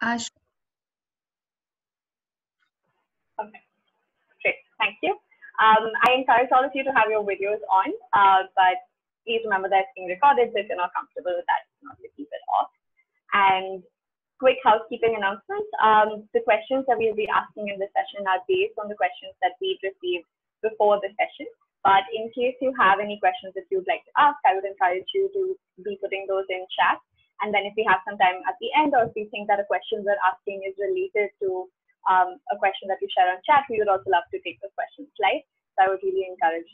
Ash. Okay, great, thank you. Um, I encourage all of you to have your videos on, uh, but please remember that it's being recorded, so if you're not comfortable with that, not to keep it off. And quick housekeeping announcements. Um, the questions that we'll be asking in this session are based on the questions that we've received before the session. But in case you have any questions that you'd like to ask, I would encourage you to be putting those in chat. And then if we have some time at the end, or if we think that a question we're asking is related to um, a question that you share on chat, we would also love to take those questions live. So I would really encourage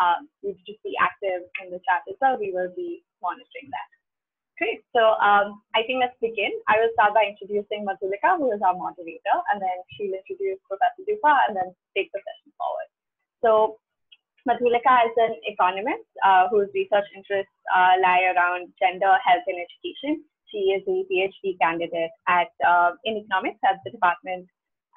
um, you to just be active in the chat as well. We will be monitoring that. Great. So um, I think let's begin. I will start by introducing Madhulika, who is our moderator, and then she'll introduce Professor Dupas and then take the session forward. So Madhulika is an economist uh, whose research interests uh, lie around gender, health, and education. She is a PhD candidate at uh, in economics at the department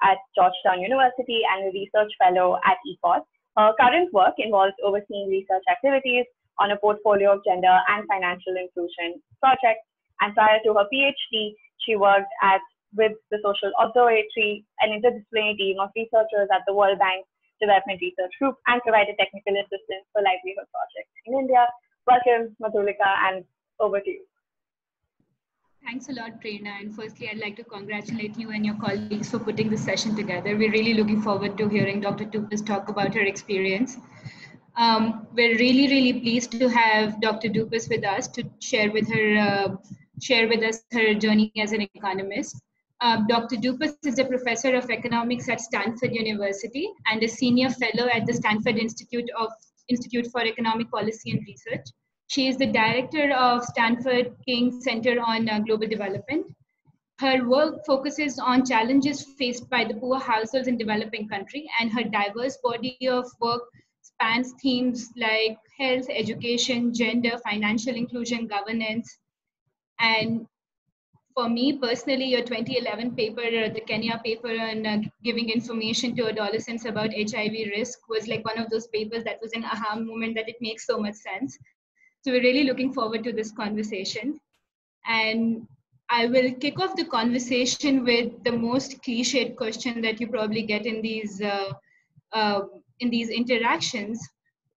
at Georgetown University and a research fellow at ECOS. Her current work involves overseeing research activities on a portfolio of gender and financial inclusion projects. And prior to her PhD, she worked at with the Social Observatory, an interdisciplinary team of researchers at the World Bank Development Research Group, and provided technical assistance for livelihood projects in India. Welcome, Madhulika, and over to you. Thanks a lot, Prerna. And firstly, I'd like to congratulate you and your colleagues for putting this session together. We're really looking forward to hearing Dr. Dupas talk about her experience. Um, we're really, really pleased to have Dr. Dupas with us to share with her, uh, share with us her journey as an economist. Uh, Dr. Dupas is a professor of economics at Stanford University and a senior fellow at the Stanford Institute of Institute for Economic Policy and Research. She is the director of Stanford King Center on uh, Global Development. Her work focuses on challenges faced by the poor households in developing country, and her diverse body of work spans themes like health, education, gender, financial inclusion, governance. And for me personally, your 2011 paper, uh, the Kenya paper on uh, giving information to adolescents about HIV risk was like one of those papers that was an aha moment that it makes so much sense. So we're really looking forward to this conversation. And I will kick off the conversation with the most cliched question that you probably get in these uh, uh, in these interactions,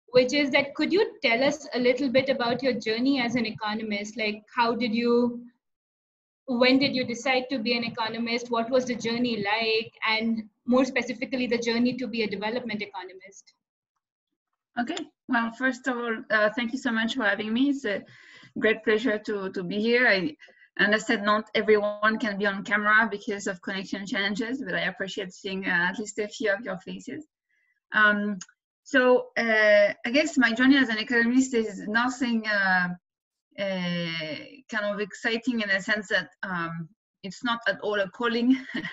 which is that could you tell us a little bit about your journey as an economist? Like, how did you, when did you decide to be an economist? What was the journey like? And more specifically, the journey to be a development economist? Okay, well, first of all, uh, thank you so much for having me. It's a great pleasure to, to be here. I understand not everyone can be on camera because of connection challenges, but I appreciate seeing uh, at least a few of your faces. Um, so uh, I guess my journey as an economist is nothing uh, kind of exciting in the sense that um, it's not at all a calling.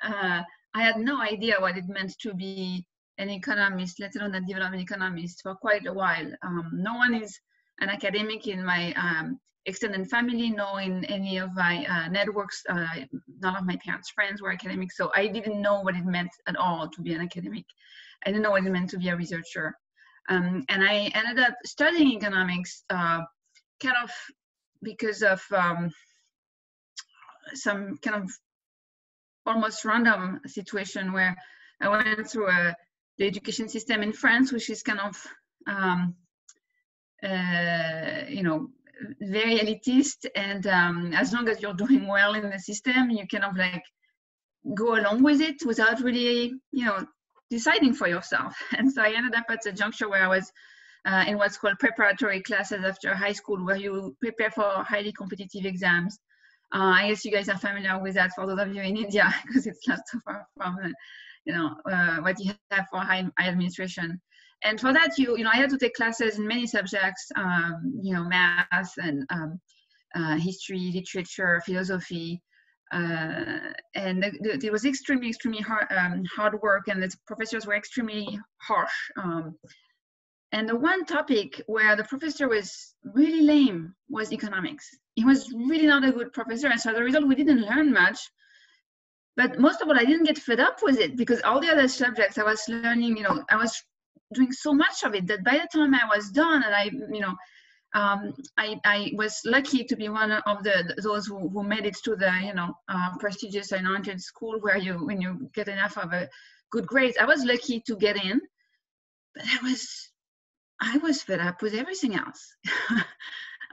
Uh, I had no idea what it meant to be an economist, let alone a development economist, for quite a while. Um, no one is an academic in my um, extended family, no in any of my uh, networks. Uh, none of my parents' friends were academics, so I didn't know what it meant at all to be an academic. I didn't know what it meant to be a researcher. Um, and I ended up studying economics uh, kind of because of um, some kind of almost random situation where I went through a the education system in France, which is kind of, um, uh, you know, very elitist. And um, as long as you're doing well in the system, you kind of like go along with it without really, you know, deciding for yourself. And so I ended up at a juncture where I was uh, in what's called preparatory classes after high school, where you prepare for highly competitive exams. Uh, I guess you guys are familiar with that for those of you in India, because it's not so far from you know uh, what you have for high, high administration and for that you you know i had to take classes in many subjects um, you know math and um, uh, history literature philosophy uh, and it was extremely extremely hard um, hard work and the professors were extremely harsh um, and the one topic where the professor was really lame was economics he was really not a good professor and so as a result we didn't learn much but most of all i didn't get fed up with it because all the other subjects i was learning you know i was doing so much of it that by the time i was done and i you know um, I, I was lucky to be one of the those who, who made it to the you know uh, prestigious anointed school where you when you get enough of a good grades. I was lucky to get in, but I was I was fed up with everything else.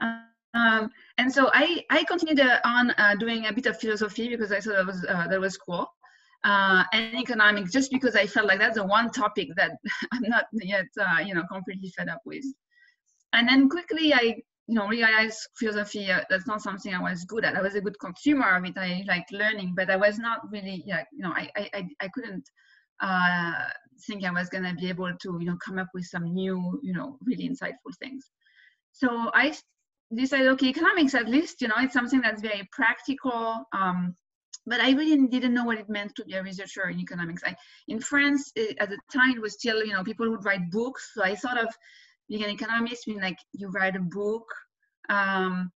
um, and so I I continued on uh, doing a bit of philosophy because I thought that was uh, that was cool. Uh, and economics, just because I felt like that's the one topic that I'm not yet, uh, you know, completely fed up with and then quickly I you know realized philosophy uh, that's not something I was good at. I was a good consumer of it. I like learning, but I was not really yeah you know I I I couldn't uh, think I was gonna be able to you know come up with some new you know really insightful things. So I decided okay economics at least you know it's something that's very practical. Um, but I really didn't know what it meant to be a researcher in economics. I, in France, it, at the time, it was still, you know, people would write books. So I thought of being an economist mean like you write a book um,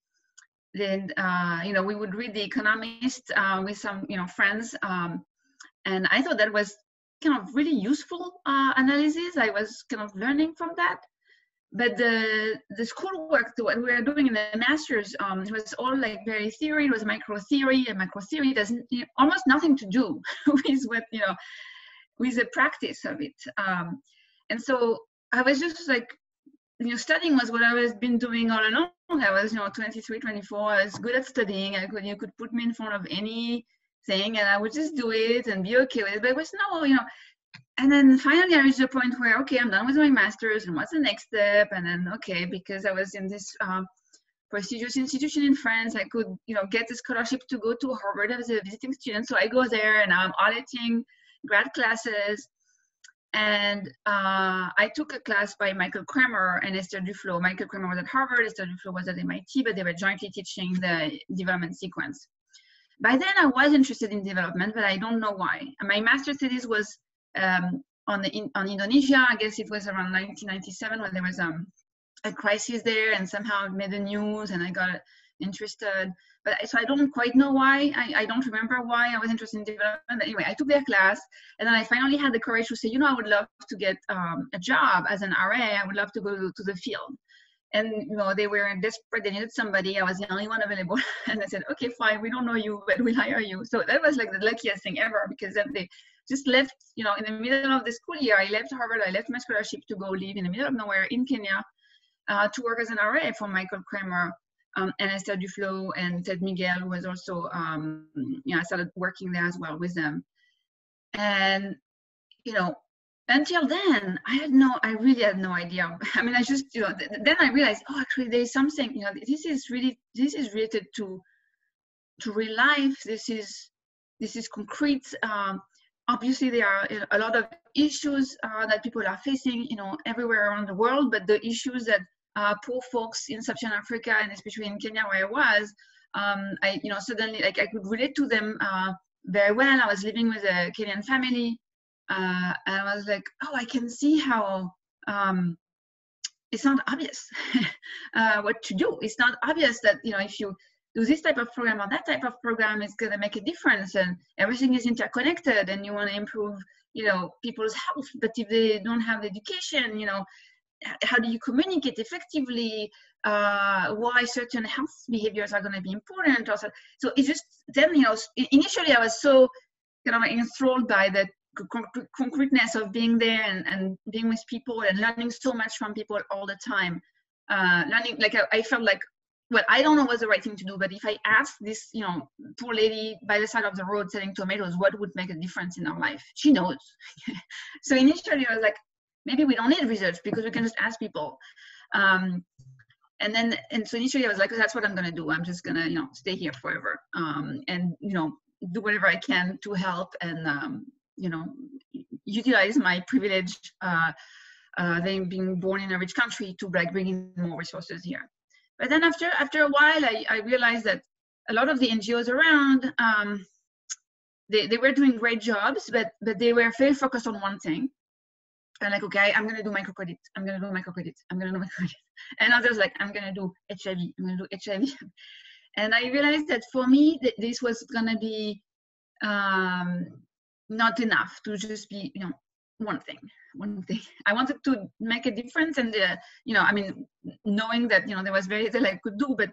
then uh, you know we would read the economist uh, with some you know friends um, and i thought that was kind of really useful uh, analysis i was kind of learning from that but the the schoolwork what we were doing in the masters um, it was all like very theory it was micro theory and micro theory doesn't you know, almost nothing to do with what you know with the practice of it um, and so i was just like you know, studying was what I was been doing all along. I was, you know, 23, 24. I was good at studying. I could, you could put me in front of anything and I would just do it and be okay with it. But it was no, you know, and then finally I reached a point where, okay, I'm done with my master's and what's the next step? And then, okay, because I was in this um, prestigious institution in France, I could, you know, get a scholarship to go to Harvard as a visiting student. So I go there and I'm auditing grad classes and uh, I took a class by Michael Kremer and Esther Duflo. Michael Kremer was at Harvard, Esther Duflo was at MIT, but they were jointly teaching the development sequence. By then, I was interested in development, but I don't know why. My master's thesis was um, on, the, in, on Indonesia. I guess it was around 1997 when there was um, a crisis there, and somehow it made the news, and I got interested. But so I don't quite know why. I, I don't remember why I was interested in development. Anyway, I took their class, and then I finally had the courage to say, you know, I would love to get um, a job as an RA. I would love to go to the field. And you know, they were desperate. They needed somebody. I was the only one available, and I said, okay, fine. We don't know you, but we'll hire you. So that was like the luckiest thing ever because then they just left. You know, in the middle of the school year, I left Harvard. I left my scholarship to go live in the middle of nowhere in Kenya uh, to work as an RA for Michael Kremer um, and Esther Duflo and Ted Miguel, who was also, um, you know, I started working there as well with them. And, you know, until then, I had no, I really had no idea. I mean, I just, you know, th then I realized, oh, actually, there's something, you know, this is really, this is related to, to real life. This is, this is concrete. Um, obviously, there are a lot of issues uh, that people are facing, you know, everywhere around the world. But the issues that uh, poor folks in sub-Saharan Africa and especially in Kenya where I was, um, I you know suddenly like I could relate to them uh, very well. I was living with a Kenyan family, uh, and I was like, oh, I can see how um, it's not obvious uh, what to do. It's not obvious that you know if you do this type of program or that type of program, it's going to make a difference, and everything is interconnected, and you want to improve you know people's health, but if they don't have education, you know how do you communicate effectively uh, why certain health behaviors are going to be important also so it's just then you know initially i was so kind of enthralled by the concreteness of being there and, and being with people and learning so much from people all the time uh, learning like I, I felt like well i don't know what's the right thing to do but if i ask this you know poor lady by the side of the road selling tomatoes what would make a difference in her life she knows so initially i was like maybe we don't need research because we can just ask people. Um, and then, and so initially I was like, that's what I'm to do. I'm just to, you know, stay here forever um, and, you know, do whatever I can to help and, um, you know, utilize my privilege, uh, uh, then being born in a rich country to like bring in more resources here. But then after, after a while, I, I realized that a lot of the NGOs around, um, they, they were doing great jobs, but, but they were very focused on one thing and like, okay, I'm gonna do microcredit. I'm gonna do microcredit. I'm gonna do microcredit. And others like, I'm gonna do HIV. I'm gonna do HIV. and I realized that for me, that this was gonna be um, not enough to just be, you know, one thing one thing. I wanted to make a difference and uh, you know i mean knowing that you know there was very little i could do but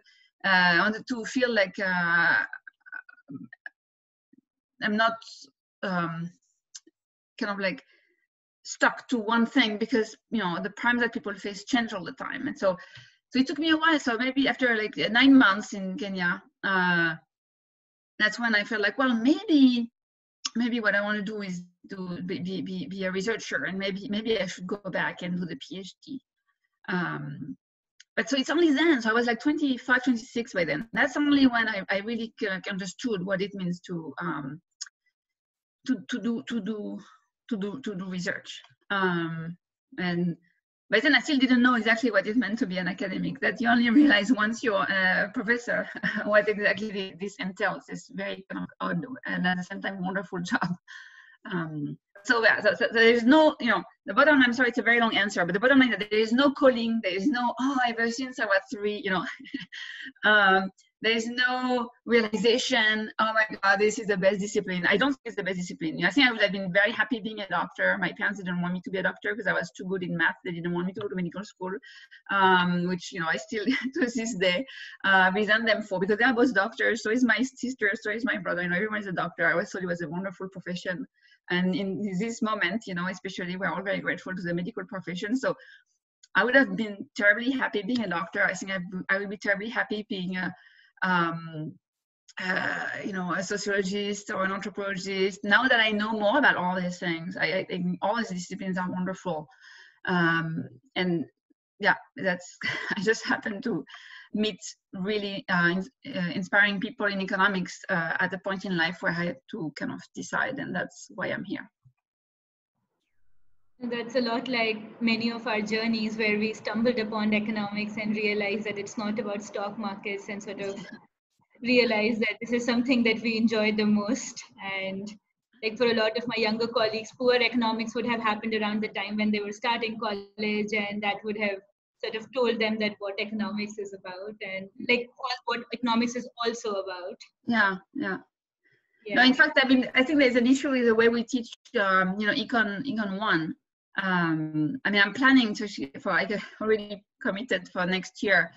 uh, i wanted to feel like uh, i'm not um, kind of like stuck to one thing because you know the problems that people face change all the time. And so so it took me a while. So maybe after like nine months in kenya uh, that's when i felt like well maybe maybe what i want to do is do be, be, be a researcher and maybe maybe i should go back and do the phd um, but so it's only then so i was like 25 26 by then. That's only when i, I really understood what it means to um, to, to do to do to do to do research. Um, and but then I still didn't know exactly what it meant to be an academic. That you only realize once you're a professor what exactly this entails. It's very odd and at the same time wonderful job. Um, so yeah, so, so, there is no, you know, the bottom line, I'm sorry, it's a very long answer, but the bottom line that there is no calling, there is no, oh, I've ever since I was three, you know, um, there's no realization oh my god this is the best discipline. I don't think it's the best discipline. I think i would have been very happy being a doctor. My parents didn't want me to be a doctor because i was too good in math. They didn't want me to go to medical school um, which you know i still to this day uh, resent them for because they're both doctors. So is my sister so is my brother. You know everyone is a doctor. I always thought it was a wonderful profession. And in this moment you know especially we're all very grateful to the medical profession. So I would have been terribly happy being a doctor. I think I, I would be terribly happy being a, um, uh, you know, a sociologist or an anthropologist. Now that I know more about all these things, I, I think all these disciplines are wonderful. Um, and yeah, that's, I just happen to meet really uh, uh, inspiring people in economics uh, at a point in life where I had to kind of decide, and that's why I'm here. That's a lot like many of our journeys where we stumbled upon economics and realized that it's not about stock markets and sort of realized that this is something that we enjoy the most. And like for a lot of my younger colleagues, poor economics would have happened around the time when they were starting college, and that would have sort of told them that what economics is about and like what economics is also about. Yeah, yeah. Yeah. No, in fact, I mean, I think there's an issue with the way we teach, um, you know, econ, econ one um, I mean, I'm planning to for I already committed for next year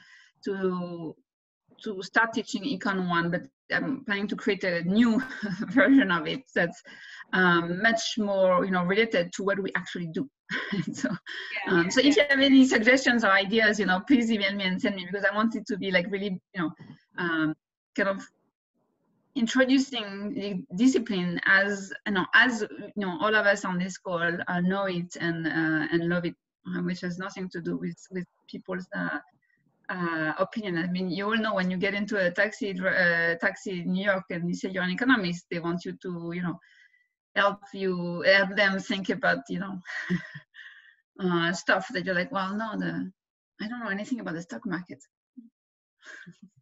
to to start teaching Econ one, but I'm planning to create a new version of it that's um, much more, you know, related to what we actually do. so, yeah, um, so yeah. if you have any suggestions or ideas, you know, please email me and send me because I want it to be like really, you know, um, kind of introducing the discipline as you know as you know all of us on this call uh, know it and uh, and love it uh, which has nothing to do with with people's uh, uh, opinion. I mean you all know when you get into a taxi uh, taxi in new york and you say you're an economist they want you to you know help you help them think about you know stuff that you're like well no the i don't know anything about the stock market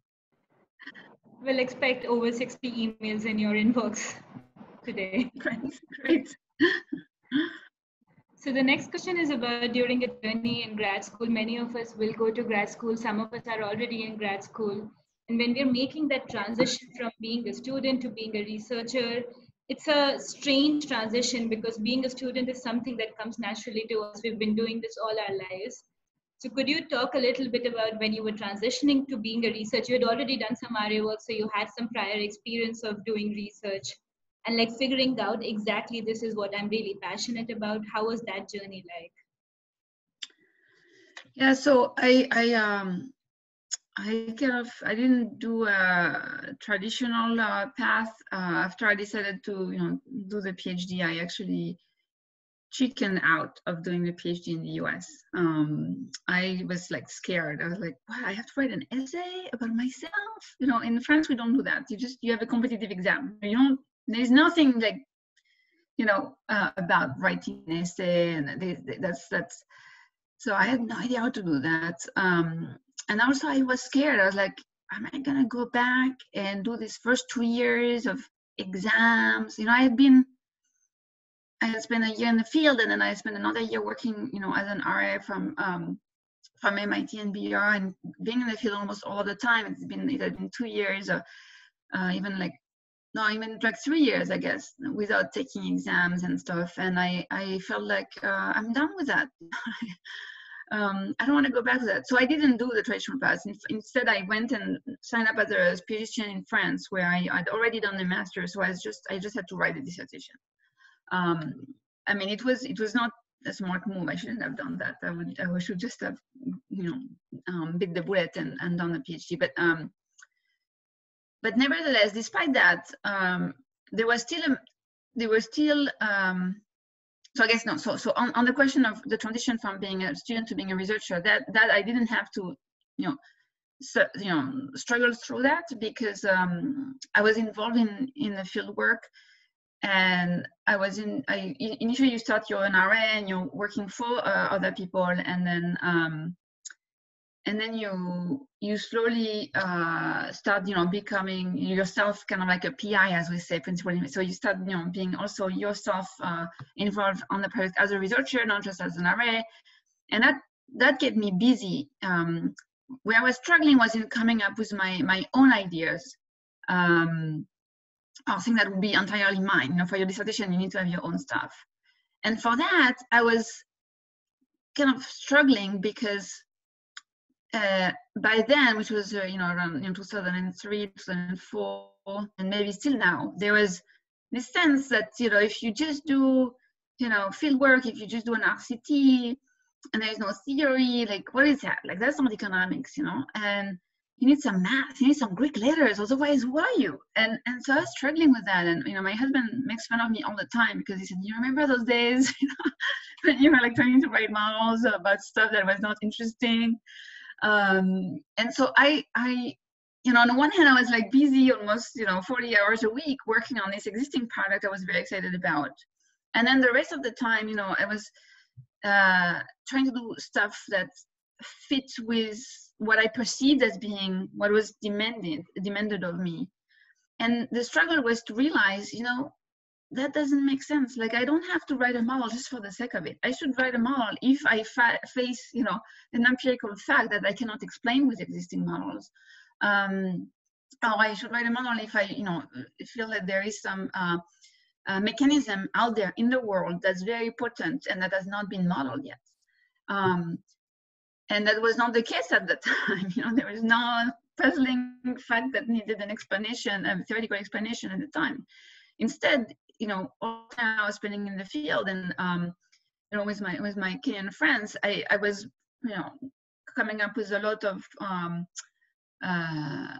We'll expect over 60 emails in your inbox today. Great, great. So the next question is about during a journey in grad school. Many of us will go to grad school. Some of us are already in grad school. And when we're making that transition from being a student to being a researcher, it's a strange transition because being a student is something that comes naturally to us. We've been doing this all our lives. So could you talk a little bit about when you were transitioning to being a researcher? You had already done some RA work, so you had some prior experience of doing research and like figuring out exactly this is what I'm really passionate about. How was that journey like? Yeah, so I I um I kind of I didn't do a traditional uh, path uh, after I decided to you know do the PhD. I actually chicken out of doing a PhD in the US. Um, I was like scared. I was like, wow, I have to write an essay about myself. You know, in France we don't do that. You just you have a competitive exam. You don't. There's nothing like, you know, uh, about writing an essay, and they, they, that's that's. So I had no idea how to do that. Um, and also I was scared. I was like, am I gonna go back and do this first two years of exams? You know, I had been I had spent a year in the field, and then I spent another year working, you know, as an RA from um, from MIT NBER, and being in the field almost all the time. It's been it had been two years, or uh, even like no, even like three years, I guess, without taking exams and stuff. And I, I felt like uh, I'm done with that. um, I don't want to go back to that. So I didn't do the traditional path. Instead, I went and signed up as a physician in France, where I, would already done the master. So I was just, I just had to write a dissertation. Um, I mean, it was, it was not a smart move. I shouldn't have done that. I would, I should just have, you know, um, bit the bullet and, and done the PhD. But um, but nevertheless, despite that, um, there was still a, there was still um, so I guess no. So so on, on the question of the transition from being a student to being a researcher, that that I didn't have to, you know, so, you know, struggle through that because um, I was involved in in the field work, and I was in. I initially you start your NRA and you're working for uh, other people, and then um, and then you you slowly uh, start you know becoming yourself kind of like a pi as we say principal so you start you know being also yourself uh, involved on the project as a researcher not just as an RA and that that kept me busy. Um, where i was struggling was in coming up with my my own ideas. Um, I think that would be entirely mine you know for your dissertation you need to have your own stuff and for that i was kind of struggling because uh, by then, which was uh, you know around you know, 2003, 2004, and maybe still now, there was this sense that you know if you just do you know field work, if you just do an RCT, and there's no theory, like what is that? Like that's not economics, you know, and you need some math, you need some Greek letters, otherwise who are you? And and so I was struggling with that, and you know my husband makes fun of me all the time because he said, you remember those days when you were like trying to write models about stuff that was not interesting um, and so I, I, you know, on the one hand, I was like busy almost, you know, 40 hours a week working on this existing product I was very excited about. And then the rest of the time, you know, I was uh, trying to do stuff that fits with what I perceived as being what was demanded demanded of me. And the struggle was to realize, you know, that doesn't make sense. Like I don't have to write a model just for the sake of it. I should write a model if I face, you know, an empirical fact that I cannot explain with existing models. Um, or I should write a model if I, you know, feel that there is some uh, uh, mechanism out there in the world that's very potent and that has not been modeled yet. Um, and that was not the case at the time. You know, there was no puzzling fact that needed an explanation, a theoretical explanation at the time. Instead, you know, all the time I was spending in the field and, um, you know, with my, with my Kenyan friends, I, I was, you know, coming up with a lot of, um, uh,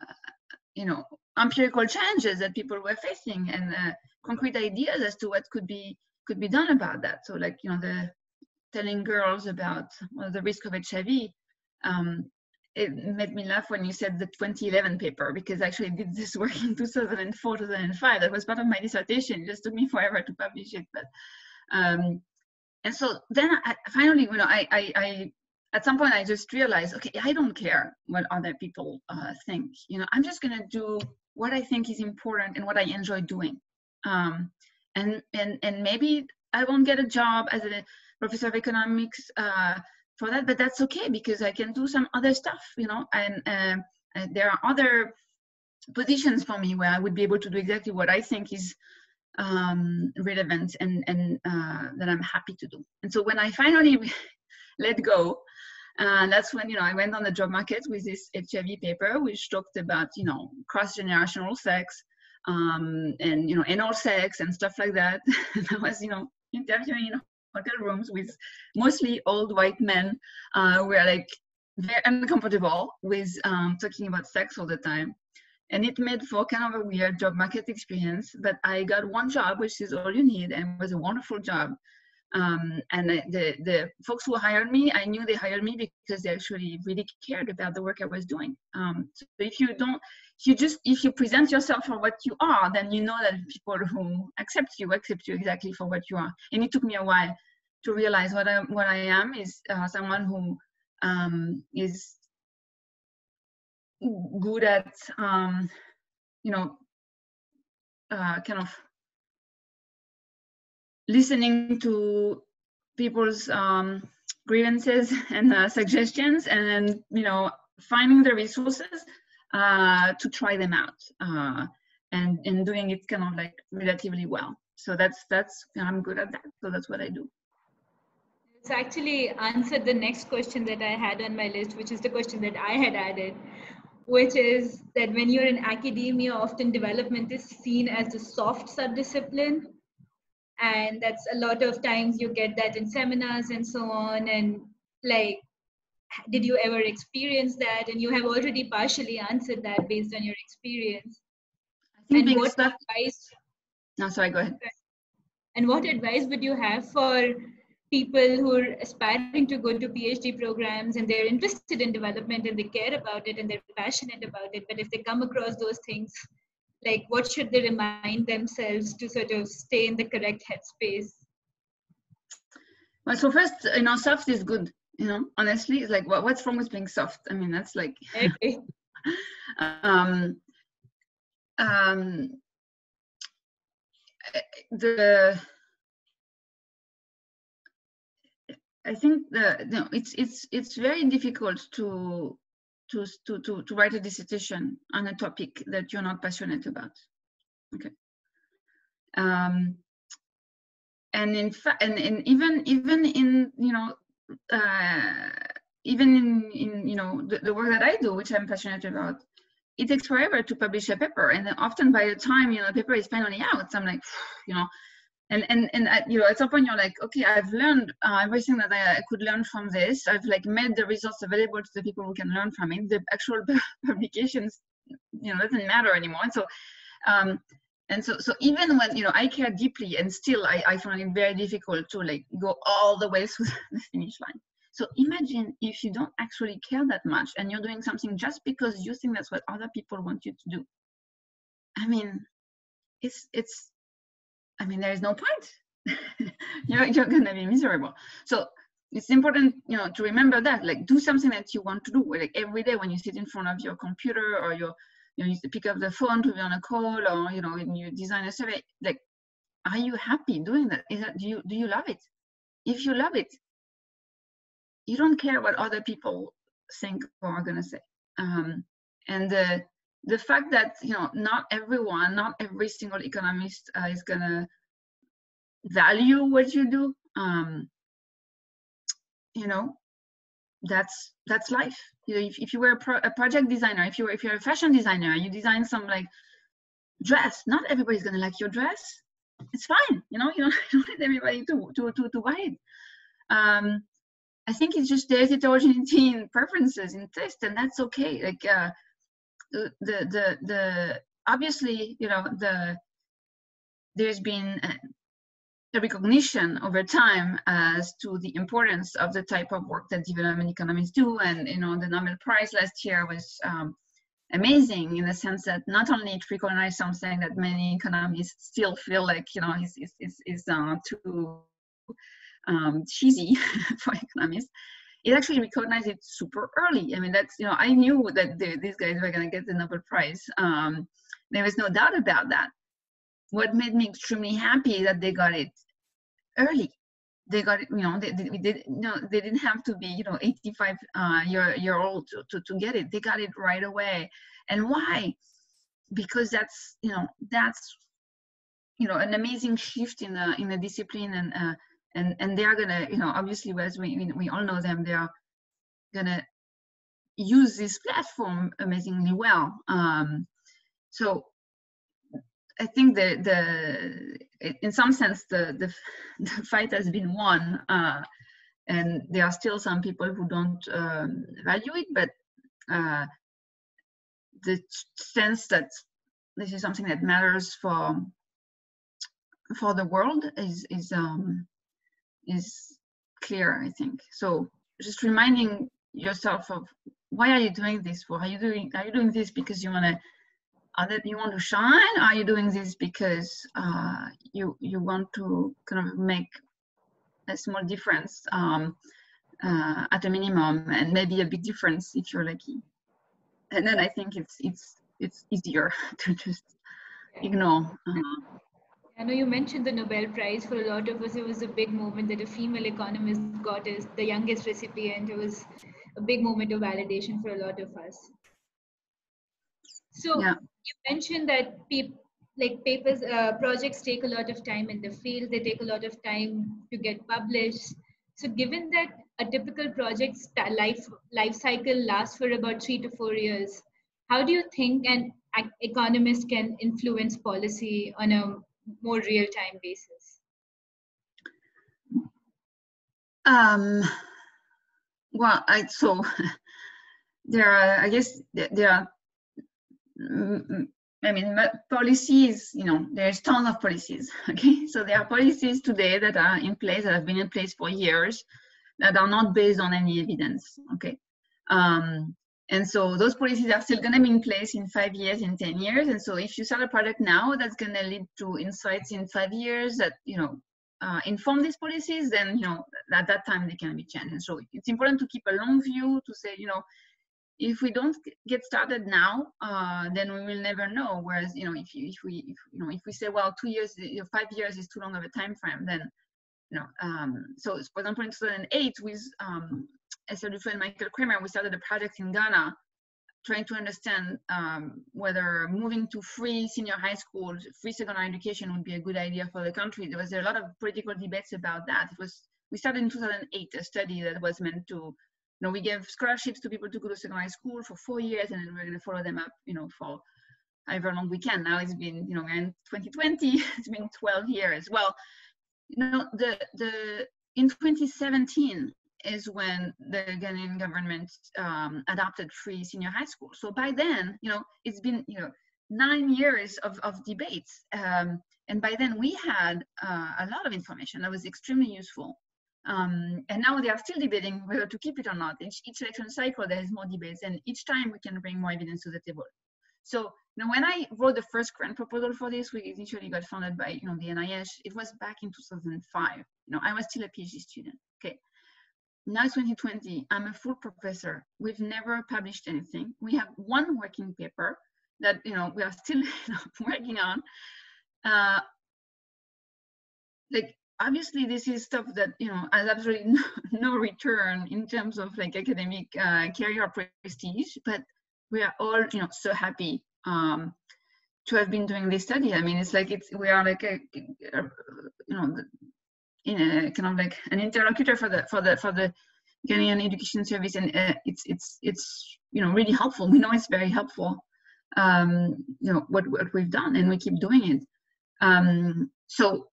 you know, empirical challenges that people were facing and uh, concrete ideas as to what could be, could be done about that. So like, you know, the telling girls about well, the risk of HIV, um, it made me laugh when you said the 2011 paper because I actually did this work in 2004 2005 that was part of my dissertation. It just took me forever to publish it but um, and so then I, finally you know I, I, I at some point I just realized okay I don't care what other people uh, think. You know I'm just gonna do what I think is important and what I enjoy doing. Um, and and and maybe I won't get a job as a professor of economics uh, for that, but that's okay because I can do some other stuff, you know, and, uh, and there are other positions for me where I would be able to do exactly what I think is um, relevant and, and uh, that I'm happy to do. And so when I finally let go, and uh, that's when you know I went on the job market with this HIV paper, which talked about you know cross-generational sex um, and you know anal sex and stuff like that. and I was you know interviewing you know hotel rooms with mostly old white men uh, who are like very uncomfortable with um, talking about sex all the time. And it made for kind of a weird job market experience. But I got one job, which is all you need, and it was a wonderful job. Um, and the, the folks who hired me, I knew they hired me because they actually really cared about the work I was doing. Um, so if you don't, if you just, if you present yourself for what you are, then you know that people who accept you accept you exactly for what you are. And it took me a while to realize what I what I am is uh, someone who um, is good at um, you know uh, kind of listening to people's um, grievances and uh, suggestions and then you know finding the resources uh, to try them out uh, and and doing it kind of like relatively well. So that's that's I'm good at that. So that's what I do. It's actually answered the next question that I had on my list, which is the question that I had added, which is that when you're in academia, often development is seen as a soft subdiscipline. And that's a lot of times you get that in seminars and so on. And like, did you ever experience that? And you have already partially answered that based on your experience. think and what stuff- advice No, sorry, go ahead. and what advice would you have for people who are aspiring to go to PhD programs and they're interested in development and they care about it and they're passionate about it, but if they come across those things, like what should they remind themselves to sort of stay in the correct headspace? Well, so first, you know, soft is good. You know, honestly, it's like, what, what's wrong with being soft? I mean, that's like, I agree. um, um, eh, the I think the no, it's it's it's very difficult to to to to to write a dissertation on a topic that you're not passionate about. Okay. Um, and in fact, and, and even even in you know uh, even in in you know the, the work that I do, which I'm passionate about, it takes forever to publish a paper, and then often by the time you know the paper is finally out, I'm like, you know, and and and at, you know at some point you're like okay i've learned uh, everything that I, I could learn from this. I've like made the results available to the people who can learn from it. The actual publications you know doesn't matter anymore. And so um and so so even when you know i care deeply and still i i find it very difficult to like go all the way through the finish line. So imagine if you don't actually care that much and you're doing something just because you think that's what other people want you to do. I mean it's it's I mean, there is no point. you're you're gonna be miserable. So it's important, you know, to remember that. Like, do something that you want to do. Like every day when you sit in front of your computer or your, you know, you pick up the phone to be on a call or you know, you design a survey. Like, are you happy doing that? Is that do you do you love it? If you love it, you don't care what other people think or are gonna say. Um, and uh, the fact that you know not everyone not every single economist uh, is gonna value what you do um you know that's that's life. You know if, if you were a, pro, a project designer if you were if you're a fashion designer you design some like dress not everybody's gonna like your dress. It's fine you know you don't, you don't need everybody to to to, to buy it. Um i think it's just there's heterogeneity in preferences in taste and that's okay. Like uh the the the obviously you know the there's been a, recognition over time as to the importance of the type of work that development economists do. And you know the nobel prize last year was um, amazing in the sense that not only it recognized something that many economists still feel like you know is is is, is uh, too um, cheesy for economists it actually recognized it super early. I mean, that's, you know, I knew that the, these guys were going to get the Nobel Prize. Um, there was no doubt about that. What made me extremely happy that they got it early. They got it, you know, they, they, they, you know, they didn't have to be, you know, 85 uh, year, year old to, to, to get it. They got it right away. And why? Because that's, you know, that's, you know, an amazing shift in the, in the discipline and, uh, and and they're gonna you know obviously as we we all know them they're gonna use this platform amazingly well. Um, so i think the the in some sense the the, the fight has been won uh, and there are still some people who don't um, value it but uh, the sense that this is something that matters for for the world is is um is clear, I think. So just reminding yourself of why are you doing this for? Are you doing are you doing this because you want to are that you want to shine? Are you doing this because uh, you you want to kind of make a small difference um, uh, at a minimum, and maybe a big difference if you're lucky? And then I think it's it's it's easier to just ignore. Uh, I know you mentioned the Nobel Prize. For a lot of us, it was a big moment that a female economist got as the youngest recipient. It was a big moment of validation for a lot of us. So Yeah. you mentioned that like papers, uh, projects take a lot of time in the field. They take a lot of time to get published. So given that a typical project's life, life cycle lasts for about three to four years, how do you think an economist can influence policy on a more real-time basis? Um, well, I, so there are, I guess there are, I mean, policies, you know, there's tons of policies, okay? So there are policies today that are in place, that have been in place for years, that are not based on any evidence, okay? Um, and so those policies are still going to be in place in five years, in 10 years. And so if you start a product now that's going to lead to insights in five years that, you know, uh, inform these policies, then, you know, at that time they can be changed. And so it's important to keep a long view to say, you know, if we don't get started now, uh, then we will never know. Whereas, you know, if, you, if we, if, you know, if we say, well, two years, five years is too long of a time frame, then, you know, um, so for example, in 2008 with um, Esther Duflo and Michael Kremer, we started a project in Ghana trying to understand um, whether moving to free senior high school, free secondary education would be a good idea for the country. There was a lot of political debates about that. It was we started in 2008 a study that was meant to, you know, we gave scholarships to people to go to secondary school for four years, and then we're going to follow them up, you know, for however long we can. Now it's been, you know, in 2020. It's been 12 years. Well, you know, the the in 2017 is when the Ghanaian government um, adopted free senior high school. So by then, you know, it's been, you know, nine years of, of debates. Um, and by then we had uh, a lot of information that was extremely useful. Um, and now they are still debating whether to keep it or not. Each, each election cycle, there is more debates, and each time we can bring more evidence to the table. So you know, when I wrote the first grant proposal for this, we initially got funded by you know the NIH. It was back in 2005. You know, I was still a PhD student. Okay, now 2020, I'm a full professor. We've never published anything. We have one working paper that you know we are still working on. Uh, like obviously this is stuff that you know has absolutely no, no return in terms of like academic uh, career prestige, but we are all you know so happy um, to have been doing this study. I mean, it's like it's we are like a, a you know in a kind of like an interlocutor for the for the for the Ghanaian Education Service, and uh, it's it's it's you know really helpful. We know it's very helpful. Um, you know what what we've done, and we keep doing it. Um, so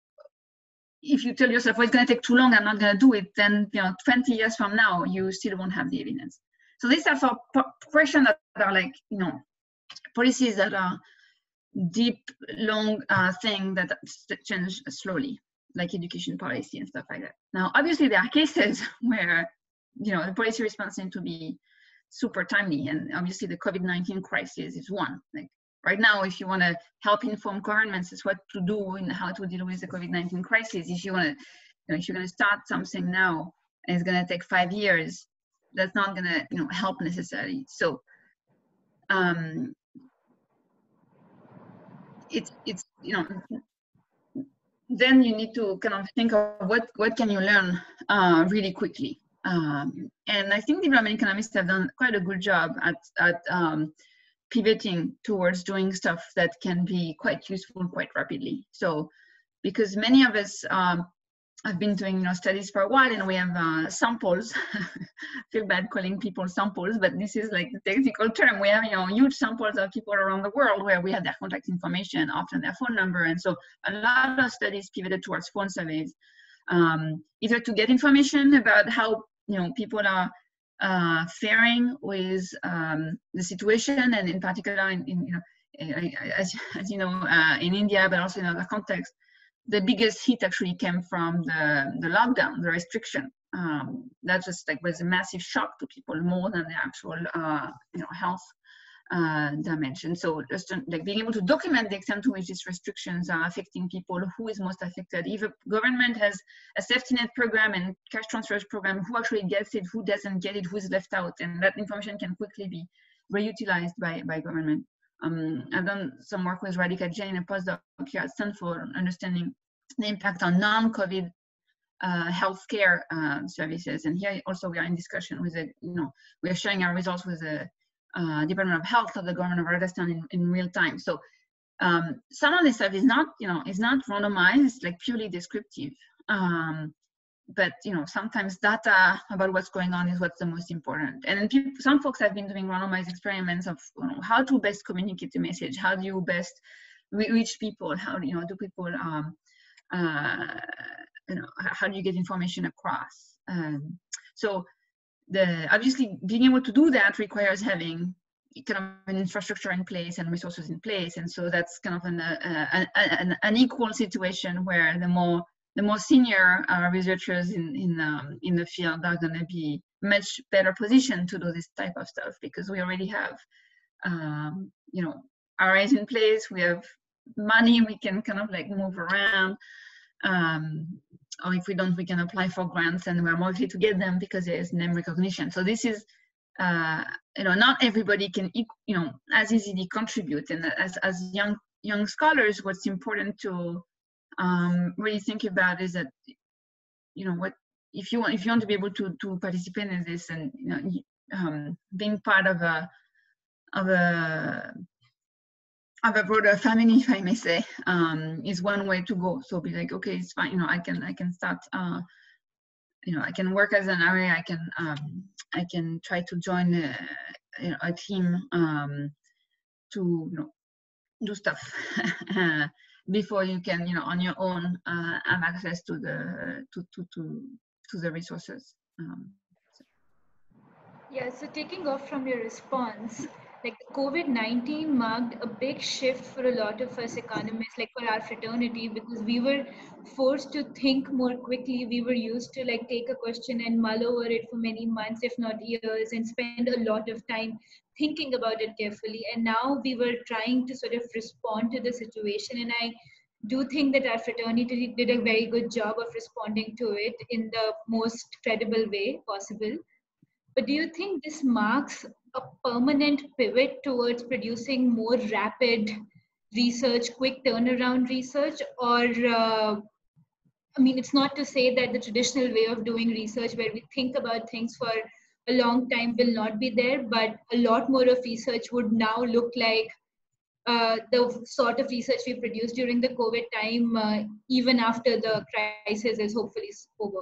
if you tell yourself, well, it's going to take too long, I'm not going to do it, then you know 20 years from now, you still won't have the evidence. So these are for questions that are like you know policies that are deep, long uh, thing that change slowly like education policy and stuff like that. Now, obviously, there are cases where you know the policy response needs to be super timely, and obviously, the COVID-19 crisis is one. Like right now, if you want to help inform governments as what to do and how to deal with the COVID-19 crisis, if you want to, you know, if you're going to start something now and it's going to take five years, that's not going to you know help necessarily. So. Um, it's it's you know then you need to kind of think of what, what can you learn uh, really quickly. Um, and I think development economists have done quite a good job at, at um, pivoting towards doing stuff that can be quite useful quite rapidly. So because many of us um, I've been doing you know studies for a while and we have uh, samples. feel bad calling people samples, but this is like the technical term. We have you know huge samples of people around the world where we have their contact information, often their phone number, and so a lot of studies pivoted towards phone surveys, um, either to get information about how you know people are uh, faring with um, the situation, and in particular in, in you know as, as you know uh, in India, but also in other contexts the biggest hit actually came from the, the lockdown, the restriction. Um, that just like was a massive shock to people more than the actual uh, you know health uh. And so just like being able to document the extent to which these restrictions are affecting people, who is most affected. If a government has a safety net program and cash transfers program, who actually gets it, who doesn't get it, who's left out, and that information can quickly be reutilized by, by government. Um, I've done some work with Radhika Jain, a postdoc here at Stanford, understanding the impact on non-COVID uh, healthcare uh, services. And here also we are in discussion with the, you know, we are sharing our results with the uh, Department of Health of the government of Rajasthan in, in real time. So um, some of this stuff is not, you know, is not randomized. It's like purely descriptive. Um, but you know, sometimes data about what's going on is what's the most important. And people, some folks have been doing randomized experiments of you know, how to best communicate the message. How do you best reach people? How you know do people um, uh, you know how do you get information across? Um, so the obviously being able to do that requires having kind of an infrastructure in place and resources in place and so that's kind of an, uh, an, an, equal situation where the more the more senior uh, researchers in in, um, in the field are going to be much better positioned to do this type of stuff because we already have um, you know RAs in place. We have money we can kind of like move around. Um, or if we don't we can apply for grants and we're more likely to get them because there's name recognition. So this is uh, you know not everybody can you know as easily contribute. And as as young young scholars what's important to um, really think about is that you know what if you want if you want to be able to to participate in this and you know um, being part of a of a of a broader family, if I may say, um, is one way to go. So be like, okay, it's fine. You know, I can I can start. Uh, you know, I can work as an RA. I can um, I can try to join a, you know, a team um, to you know do stuff before you can you know on your own uh, have access to the to to to, to the resources. Um, so. Yeah. So taking off from your response like COVID-19 marked a big shift for a lot of us economists, like for our fraternity, because we were forced to think more quickly. We were used to like take a question and mull over it for many months, if not years, and spend a lot of time thinking about it carefully. And now we were trying to sort of respond to the situation. And I do think that our fraternity did a very good job of responding to it in the most credible way possible. But do you think this marks a permanent pivot towards producing more rapid research, quick turnaround research, or uh, I mean, it's not to say that the traditional way of doing research, where we think about things for a long time, will not be there, but a lot more of research would now look like uh, the sort of research we produced during the COVID time, uh, even after the crisis is hopefully over.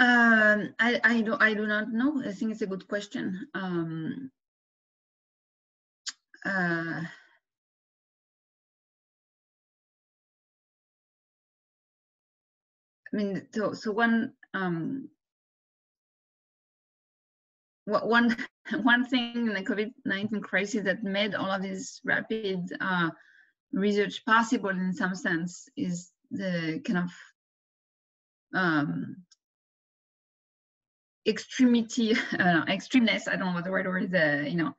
Um, I, I, do, I do not know. I think it's a good question. Um, uh, I mean, so, so one, um, one, one thing in the COVID-19 crisis that made all of this rapid uh, research possible in some sense is the kind of um, extremity, uh, extremeness, I don't know what the word or the, you know,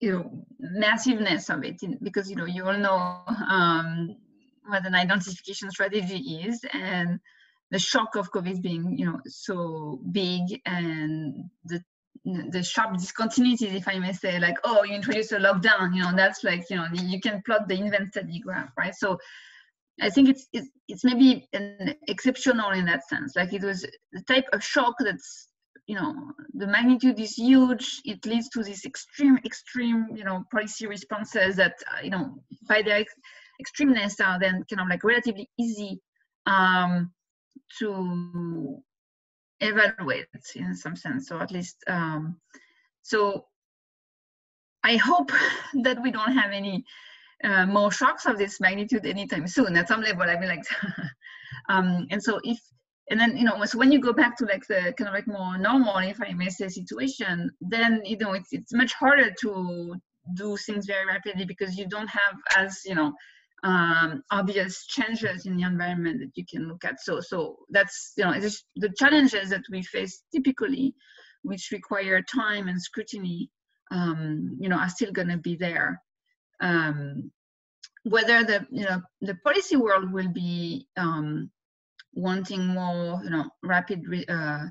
you know, massiveness of it because, you know, you all know um, what an identification strategy is and the shock of COVID being, you know, so big and the the sharp discontinuities, if I may say, like, oh, you introduce a lockdown, you know, that's like, you know, you can plot the event study graph, right? So I think it's, it's it's maybe an exceptional in that sense. Like it was the type of shock that's you know the magnitude is huge. It leads to these extreme extreme you know policy responses that you know by their ex extremeness are then kind of like relatively easy um, to evaluate in some sense, or at least um, so. I hope that we don't have any uh, more shocks of this magnitude anytime soon. At some level, I mean, like, um, and so if and then you know, so when you go back to like the kind of like more normal, if I may say, situation, then you know it's it's much harder to do things very rapidly because you don't have as you know um, obvious changes in the environment that you can look at. So so that's you know it's the challenges that we face typically, which require time and scrutiny, um, you know, are still going to be there um, whether the you know the policy world will be um, wanting more you know rapid uh,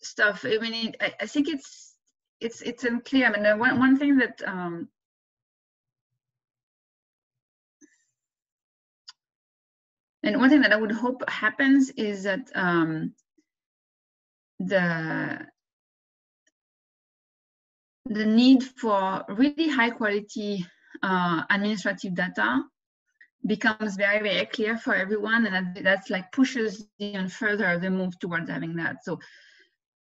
stuff. I mean, it, I, I, think it's it's it's unclear. I mean, one one thing that um, and one thing that I would hope happens is that um, the the need for really high quality uh, administrative data becomes very very clear for everyone and that, that's like pushes even further the move towards having that so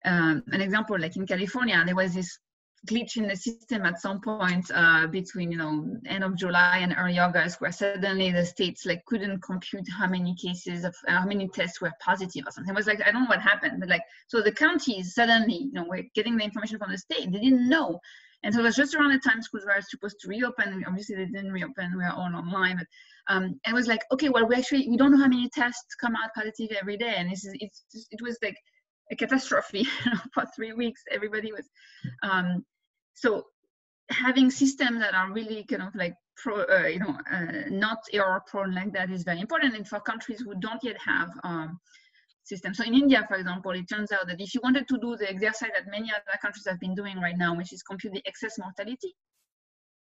um, an example like in california there was this glitch in the system at some point uh, between you know end of July and early August, where suddenly the states like couldn't compute how many cases of uh, how many tests were positive or something. It was like I don't know what happened, but like so the counties suddenly you know were getting the information from the state. They didn't know, and so it was just around the time schools were supposed to reopen. Obviously they didn't reopen. We are all online, but um, it was like okay, well we actually we don't know how many tests come out positive every day, and this is it's just, it was like a catastrophe for three weeks. Everybody was, um, so having systems that are really kind of like pro, uh, you know, uh, not error prone like that is very important. And for countries who don't yet have um, systems. So in India, for example, it turns out that if you wanted to do the exercise that many other countries have been doing right now, which is compute the excess mortality,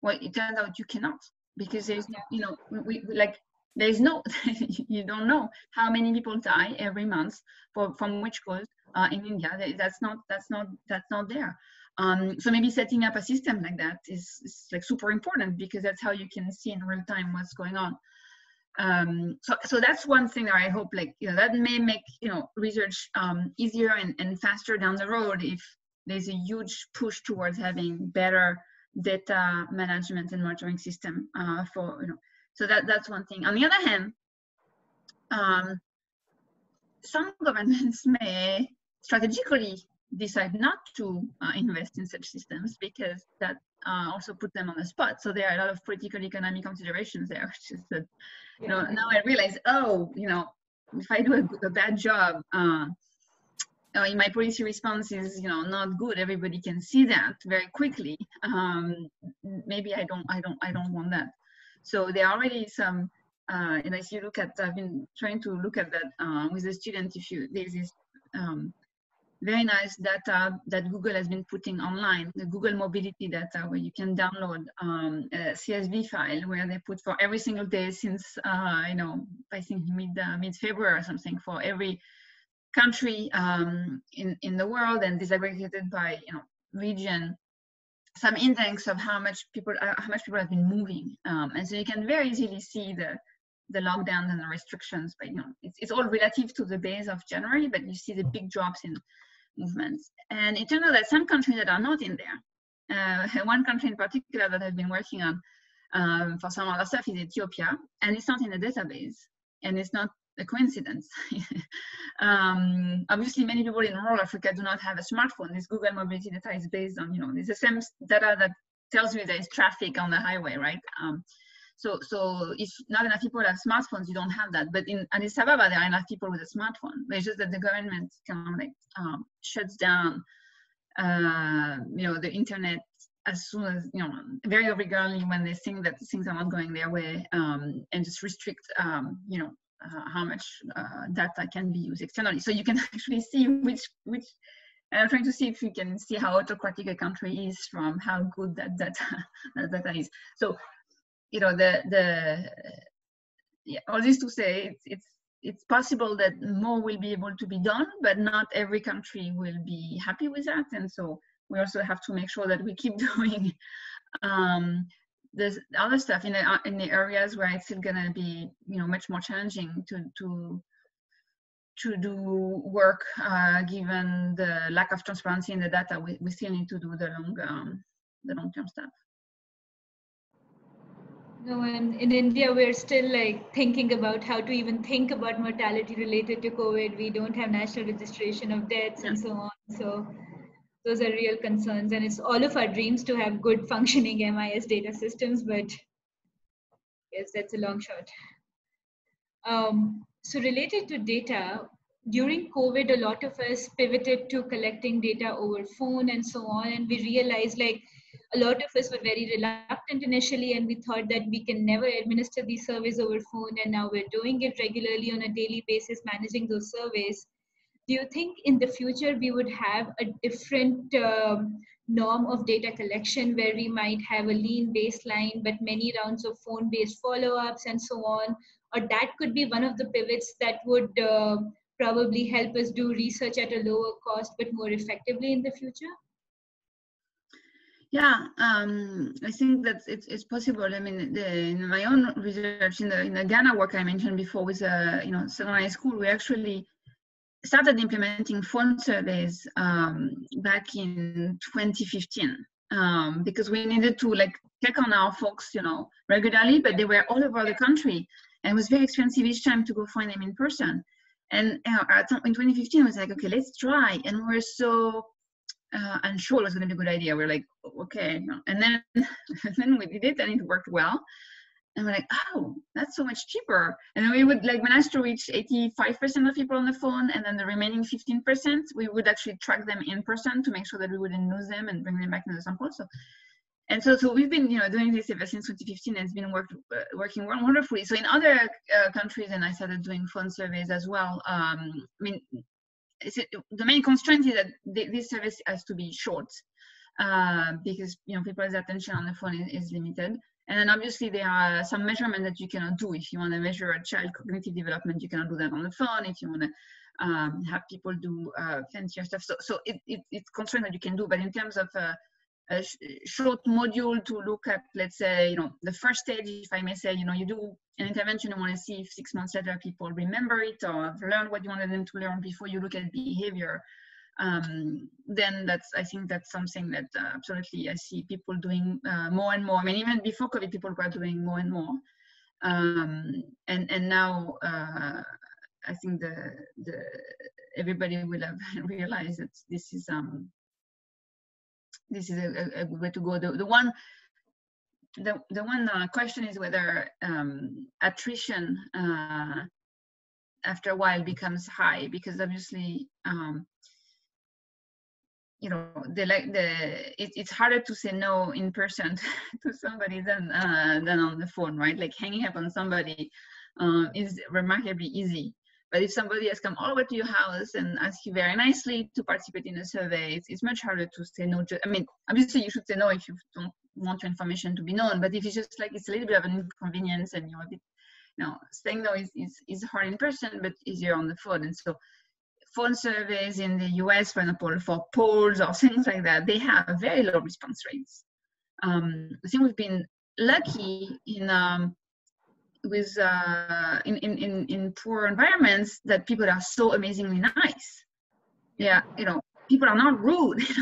well, it turns out you cannot because there's, you know, we, we like there's no you don't know how many people die every month for, from which cause uh, in India. That's not that's not that's not there. Um, so maybe setting up a system like that is, is, like super important because that's how you can see in real time what's going on. Um, so so that's one thing that I hope like you know that may make you know research um, easier and, and faster down the road if there's a huge push towards having better data management and monitoring system uh, for you know so that that's one thing. On the other hand, um, some governments may strategically decide not to uh, invest in such systems because that uh, also put them on the spot. So there are a lot of political economic considerations there, which is that, you know, now I realize, oh, you know, if I do a, a bad job, uh, uh, my policy response is, you know, not good. Everybody can see that very quickly. Um, maybe I don't, I don't, I don't want that. So there are already some, uh, and as you look at, I've been trying to look at that uh, with the student. If you there's this um, very nice data that Google has been putting online, the Google mobility data, where you can download um, a CSV file where they put for every single day since, uh, you know, I think mid, uh, mid February or something for every country um, in, in the world and disaggregated by, you know, region, some index of how much people, uh, how much people have been moving. Um, and so you can very easily see the, the lockdowns and the restrictions, but you know, it's, it's all relative to the base of January, but you see the big drops in movements. And it turns out that some countries that are not in there, uh, one country in particular that I've been working on um, for some other stuff is Ethiopia, and it's not in the database, and it's not a coincidence. um, obviously, many people in rural Africa do not have a smartphone. This Google mobility data is based on, you know, it's the same data that tells you there is traffic on the highway, right? Um, so, so if not enough people have smartphones, you don't have that. But in Addis Ababa, there are enough people with a smartphone. It's just that the government kind of like um, shuts down, uh, you know, the internet as soon as you know, very regularly when they think that things are not going their way, um, and just restrict, um, you know, uh, how much uh, data can be used externally. So you can actually see which which. I'm trying to see if you can see how autocratic a country is from how good that data that data is. So you know the the yeah, all this to say it's it's it's possible that more will be able to be done, but not every country will be happy with that. And so we also have to make sure that we keep doing um, the other stuff in the in the areas where it's still gonna be you know much more challenging to to to do work uh, given the lack of transparency in the data. We, we still need to do the long um, the long term stuff. No, and in India, we're still like thinking about how to even think about mortality related to COVID. We don't have national registration of deaths and so on. So those are real concerns. And it's all of our dreams to have good functioning MIS data systems, but yes, that's a long shot. Um, so related to data, during COVID, a lot of us pivoted to collecting data over phone and so on. And we realized like a lot of us were very reluctant initially and we thought that we can never administer these surveys over phone and now we're doing it regularly on a daily basis managing those surveys. Do you think in the future we would have a different um, norm of data collection where we might have a lean baseline but many rounds of phone based follow-ups and so on? Or that could be one of the pivots that would uh, probably help us do research at a lower cost but more effectively in the future Yeah, um, I think that it's, it's possible. I mean, the, in my own research in the in the Ghana work I mentioned before with uh, you know Senior High School, we actually started implementing phone surveys um, back in 2015 um, because we needed to like check on our folks, you know, regularly, but they were all over the country, and it was very expensive each time to go find them in person. And uh, in 2015, I was like, okay, let's try, and we we're so uh, unsure it was going to be a good idea. We are like, okay, and then then we did it, and it worked well. And we're like, oh, that's so much cheaper. And then we would like manage to reach 85% of people on the phone, and then the remaining 15%, we would actually track them in person to make sure that we wouldn't lose them and bring them back in the sample. So, and so, so we've been, you know, doing this ever since 2015, and it's been worked, uh, working wonderfully. So in other uh, countries, and I started doing phone surveys as well. Um, I mean, the main constraint is that this service has to be short uh, because you know people's attention on the phone is, is, limited. And then obviously there are some measurement that you cannot do. If you want to measure a child cognitive development, you cannot do that on the phone. If you want to um, have people do uh, fancier stuff, so so it, it, it's constraint that you can do. But in terms of uh, a sh short module to look at, let's say, you know, the first stage, if I may say, you know, you do an intervention, you want to see if six months later people remember it or have learned what you wanted them to learn before you look at behavior. Um, then that's, I think that's something that uh, absolutely I see people doing uh, more and more. I mean, even before COVID, people were doing more and more. Um, and, and now uh, I think the, the, everybody will have realized that this is, um, this is a, a, good way to go. The, the one the, the one uh, question is whether um, attrition uh, after a while becomes high because obviously um, you know the like the it, it's harder to say no in person to somebody than uh, than on the phone right like hanging up on somebody uh, is remarkably easy but if somebody has come all way to your house and asked you very nicely to participate in a survey, it's, it's much harder to say no. I mean, obviously you should say no if you don't want your information to be known, but if it's just like it's a little bit of an inconvenience and you're a bit, you know, saying no is, is, is hard in person, but easier on the phone. And so phone surveys in the US, for example, for polls or things like that, they have very low response rates. Um, I think we've been lucky in um, with uh, in, in, in, poor environments that people are so amazingly nice. Yeah, you know, people are not rude.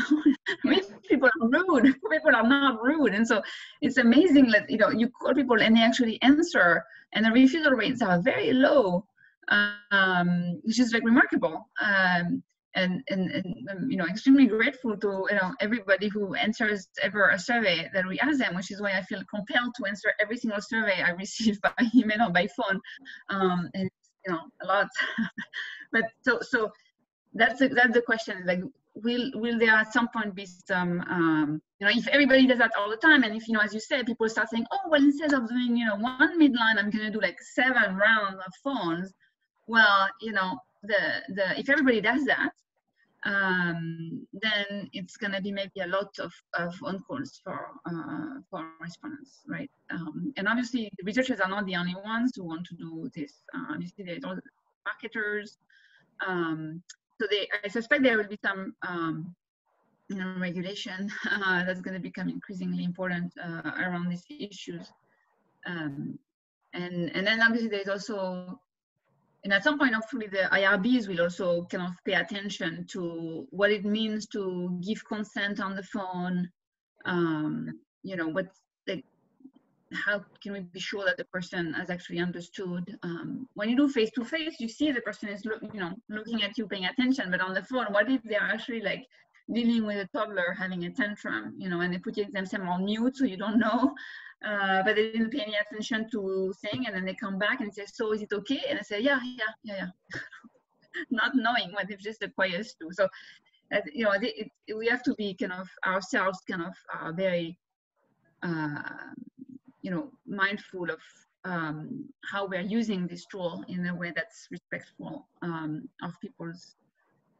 You know, people are rude. People are not rude, and so it's amazing that you know you call people and they actually answer, and the refusal rates are very low, um, which is like remarkable. Um, and, and, and um, you know extremely grateful to you know everybody who answers ever a survey that we ask them which is why i feel compelled to answer every single survey i receive by email or by phone um and you know a lot. But so so that's the, that's the question like will will there at some point be some um you know if everybody does that all the time and if you know as you said people start saying oh well instead of doing you know one midline i'm going to do like seven rounds of phones well you know the the if everybody does that um, then it's going to be maybe a lot of, of on calls for uh, for respondents, right? Um, and obviously, the researchers are not the only ones who want to do this. Uh, obviously, there's all the marketers. Um, so they, I suspect there will be some um, you know, regulation uh, that's going to become increasingly important uh, around these issues. Um, and and then obviously there's also and at some point, hopefully, the IRBs will also kind of pay attention to what it means to give consent on the phone. Um, you know, what like how can we be sure that the person has actually understood? Um, when you do face to face, you see the person is look, you know looking at you, paying attention. But on the phone, what if they're actually like dealing with a toddler having a tantrum? You know, and they put themselves on mute, so you don't know uh, but they didn't pay any attention to saying and then they come back and say so is it okay? And i say yeah yeah yeah yeah. Not knowing what if just quietest do so uh, you know it, it, we have to be kind of ourselves kind of uh, very uh, you know mindful of um, how we're using this tool in a way that's respectful um, of people's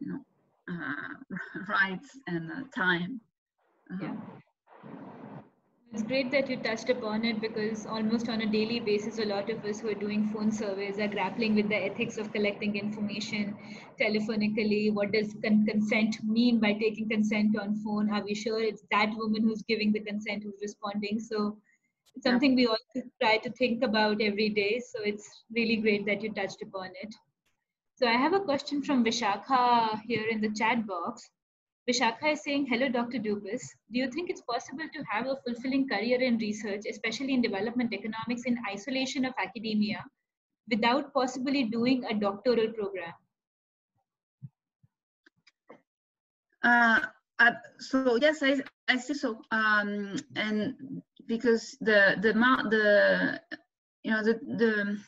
you know uh, rights and uh, time. Yeah It's great that you touched upon it because almost on a daily basis, a lot of us who are doing phone surveys are grappling with the ethics of collecting information telephonically. What does con- consent mean by taking consent on phone? Are we sure it's that woman who's giving the consent who's responding? So it's something we all try to think about every day. So it's really great that you touched upon it. So I have a question from Vishakha here in the chat box. Vishakha is saying, hello, Dr. Dupas. Do you think it's possible to have a fulfilling career in research, especially in development economics in isolation of academia, without possibly doing a doctoral program? Uh, uh, so yes, I, I see so. Um, and because the the the you know the the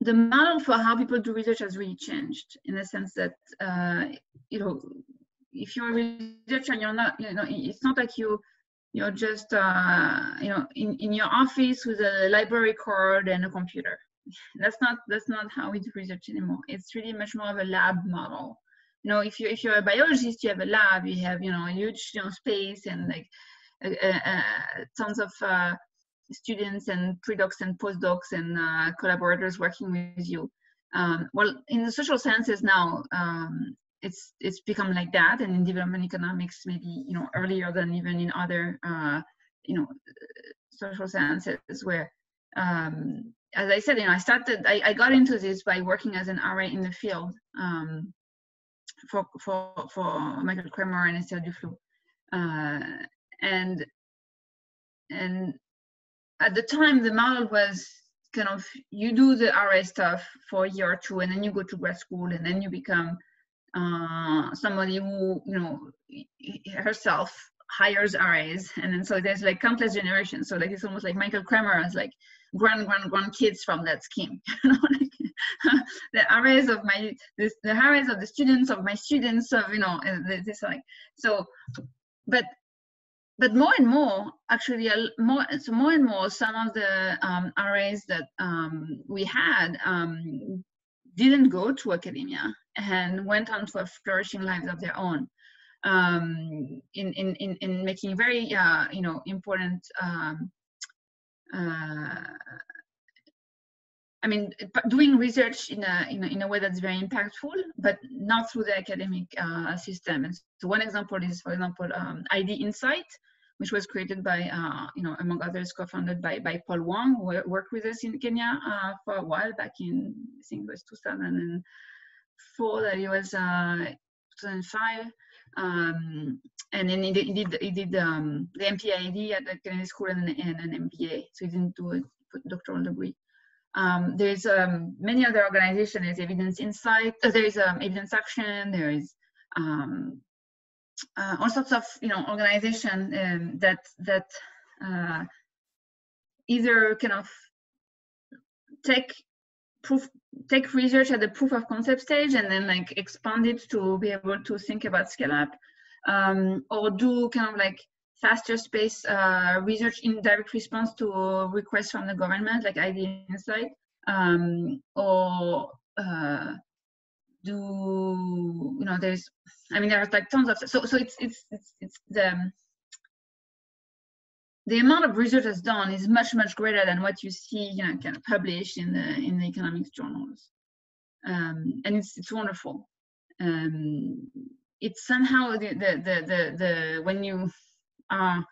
the model for how people do research has really changed in the sense that uh, you know if you're a researcher and you're not you know it's not like you you're just uh, you know in, in your office with a library card and a computer. That's not that's not how we do research anymore. It's really much more of a lab model. You know if you if you're a biologist you have a lab you have you know a huge you know space and like uh, tons of uh, students and predocs and postdocs and uh, collaborators working with you. Um, well, in the social sciences now, um, it's it's become like that, and in development economics, maybe you know earlier than even in other uh, you know social sciences, where um, as I said, you know, I started, I, I, got into this by working as an RA in the field um, for for for Michael Kremer and Esther Duflo, uh, and and at the time the model was kind of you do the RA stuff for a year or two and then you go to grad school and then you become uh, somebody who you know herself hires RAs and then so there's like countless generations. So like it's almost like Michael Kremer has like grand grand grand kids from that scheme. The RAs of my this, the RAs of the students of my students of you know this like so but but more and more, actually, more so more and more, some of the um, RAs that um, we had um, didn't go to academia and went on to a flourishing lives of their own. Um, in, in, in, in making very uh, you know important um, uh, I mean, doing research in a, in a, in a way that's very impactful, but not through the academic uh, system. And so one example is, for example, um, ID Insight, which was created by, uh, you know, among others, co-founded by, by Paul Wang, who worked with us in Kenya uh, for a while back in, I think it was 2004, that it was uh, 2005. Um, and then he did, he did, he did um, the MPID at the Kennedy School and, and, an MBA, so he didn't do a doctoral degree. Um, there's um, many other organizations. There's Evidence Insight. Uh, there is um, Evidence Action. There is um, uh, all sorts of you know organization um, that that uh, either kind of take proof take research at the proof of concept stage and then like expand it to be able to think about scale up um, or do kind of like faster space uh, research in direct response to requests from the government like ID Insight um, or uh, do you know there's i mean there's like tons of so so it's it's it's, it's the the amount of research that's done is much much greater than what you see you know kind of published in the in the economics journals. Um, and it's it's wonderful. Um, it's somehow the, the the the the when you are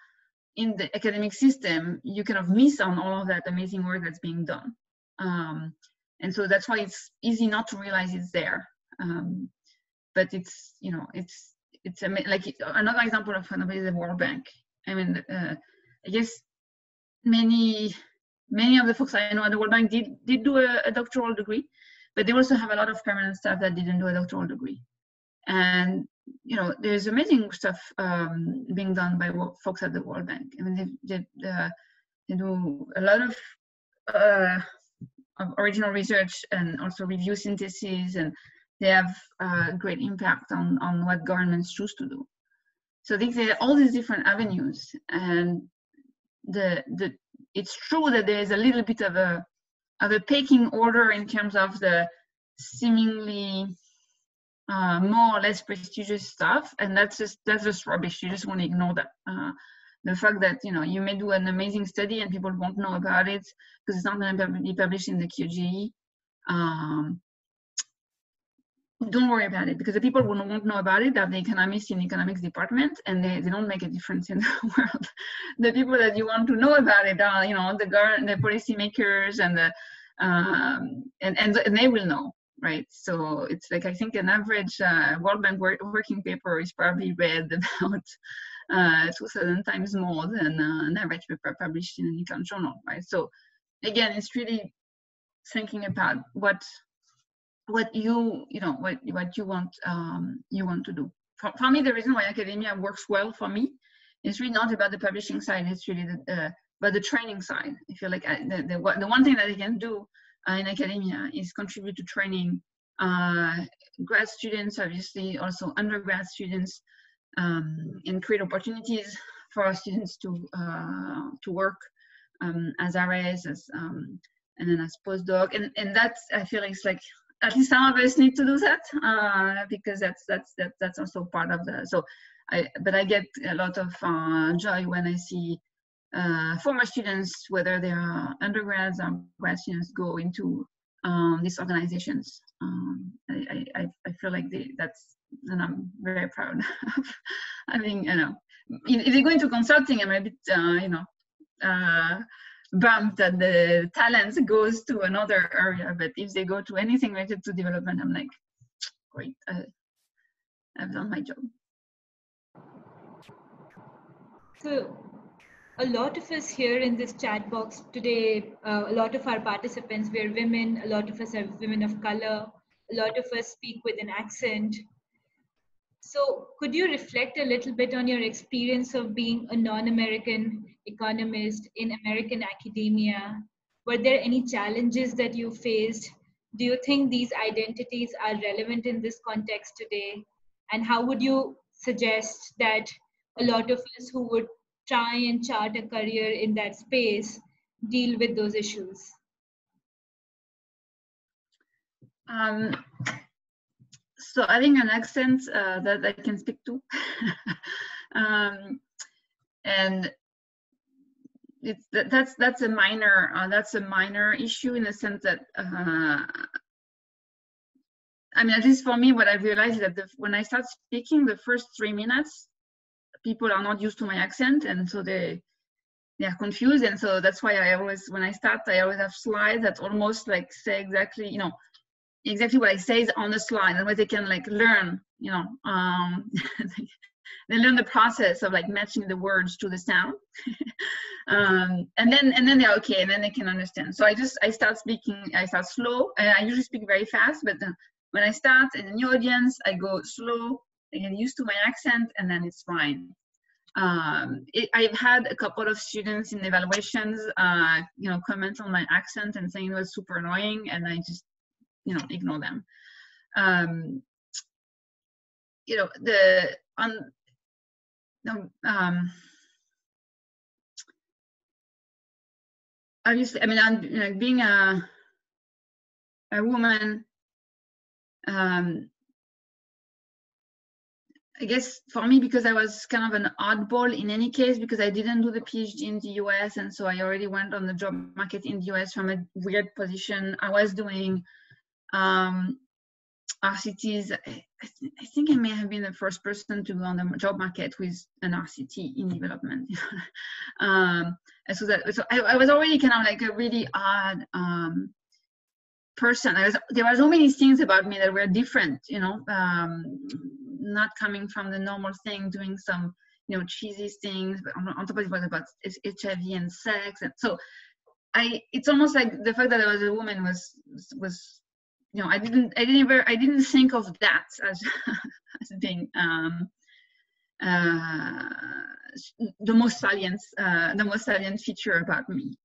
in the academic system you kind of miss on all of that amazing work that's being done. Um, and so that's why it's easy not to realize it's there um, but it's you know it's it's like another example of is the World Bank. I mean, uh, I guess many many of the folks I know at the World Bank did did do a, a, doctoral degree, but they also have a lot of permanent staff that didn't do a doctoral degree. And you know, there's amazing stuff um, being done by folks at the World Bank. I mean, they they, uh, they do a lot of, uh, of original research and also review synthesis and they have a great impact on, on what governments choose to do. So there are all these different avenues and the, the, it's true that there is a little bit of a, of a pecking order in terms of the seemingly uh, more or less prestigious stuff, and that's just that's just rubbish. You just want to ignore that. Uh, the fact that you know you may do an amazing study and people won't know about it because it's not going to be published in the QJE. Um, don't worry about it because the people who won't know about it are the economists in the economics department and they, they don't make a difference in the world. the people that you want to know about it are, you know, the the policymakers and the, um, and, and, and they will know, right? So it's like, I think an average uh, World Bank work, working paper is probably read about uh, 2,000 times more than uh, an average paper published in an econ journal, right? So again, it's really thinking about what what you you know what what you want um, you want to do. For, for, me, the reason why academia works well for me is really not about the publishing side. It's really the, uh, but the training side. I feel like I, the, the the one thing that I can do uh, in academia is contribute to training uh, grad students, obviously also undergrad students, um, and create opportunities for our students to uh, to work um, as RAs, as um, and then as postdoc, and and that's I feel like it's like at least some of us need to do that uh, because that's that's that, that's also part of the so I but I get a lot of uh, joy when I see uh, former students whether they are undergrads or grad students go into um, these organizations. Um, I, I, I feel like they, that's and I'm very proud of. Having you know if they go into consulting I'm a bit you know uh, bump that the talent goes to another area. But if they go to anything related to development, I'm like, great, uh, I've done my job. So a lot of us here in this chat box today, uh, a lot of our participants, we're women, a lot of us are women of color, a lot of us speak with an accent. So could you reflect a little bit on your experience of being a non-American economist in American academia? Were there any challenges that you faced? Do you think these identities are relevant in this context today? And how would you suggest that a lot of us who would try and chart a career in that space deal with those issues? Um, so having an accent uh, that I can speak to. um, and it's that, that's that's a minor uh, that's a minor issue in the sense that uh, I mean at least for me what I realized is that the, when I start speaking the first three minutes people are not used to my accent and so they they are confused and so that's why I always when I start I always have slides that almost like say exactly you know exactly what I say is on the slide. And where they can like learn you know um they learn the process of like matching the words to the sound. Um, and then and then they're okay and then they can understand. So i just i start speaking i start slow. And i usually speak very fast but then when i start in a new audience i go slow they get used to my accent and then it's fine. Um, it, I've had a couple of students in evaluations, uh, you know, comment on my accent and saying it was super annoying, and I just, you know, ignore them. Um, you know, the on no, um, obviously, I mean, I'm you know, being a a woman. Um, I guess for me, because I was kind of an oddball in any case, because I didn't do the PhD in the US, and so I already went on the job market in the US from a weird position. I was doing um, RCTs. I, th I, think I may have been the first person to go on the job market with an RCT in development. um, so that so I, I, was already kind of like a really odd um, person. Was, there were so many things about me that were different, you know, um, not coming from the normal thing, doing some you know cheesy things, but on, on top of it was about HIV and sex, and so I. It's almost like the fact that I was a woman was was you know, I didn't, I didn't ever, I didn't think of that as, as being um, uh, the most salient, uh, the most salient feature about me.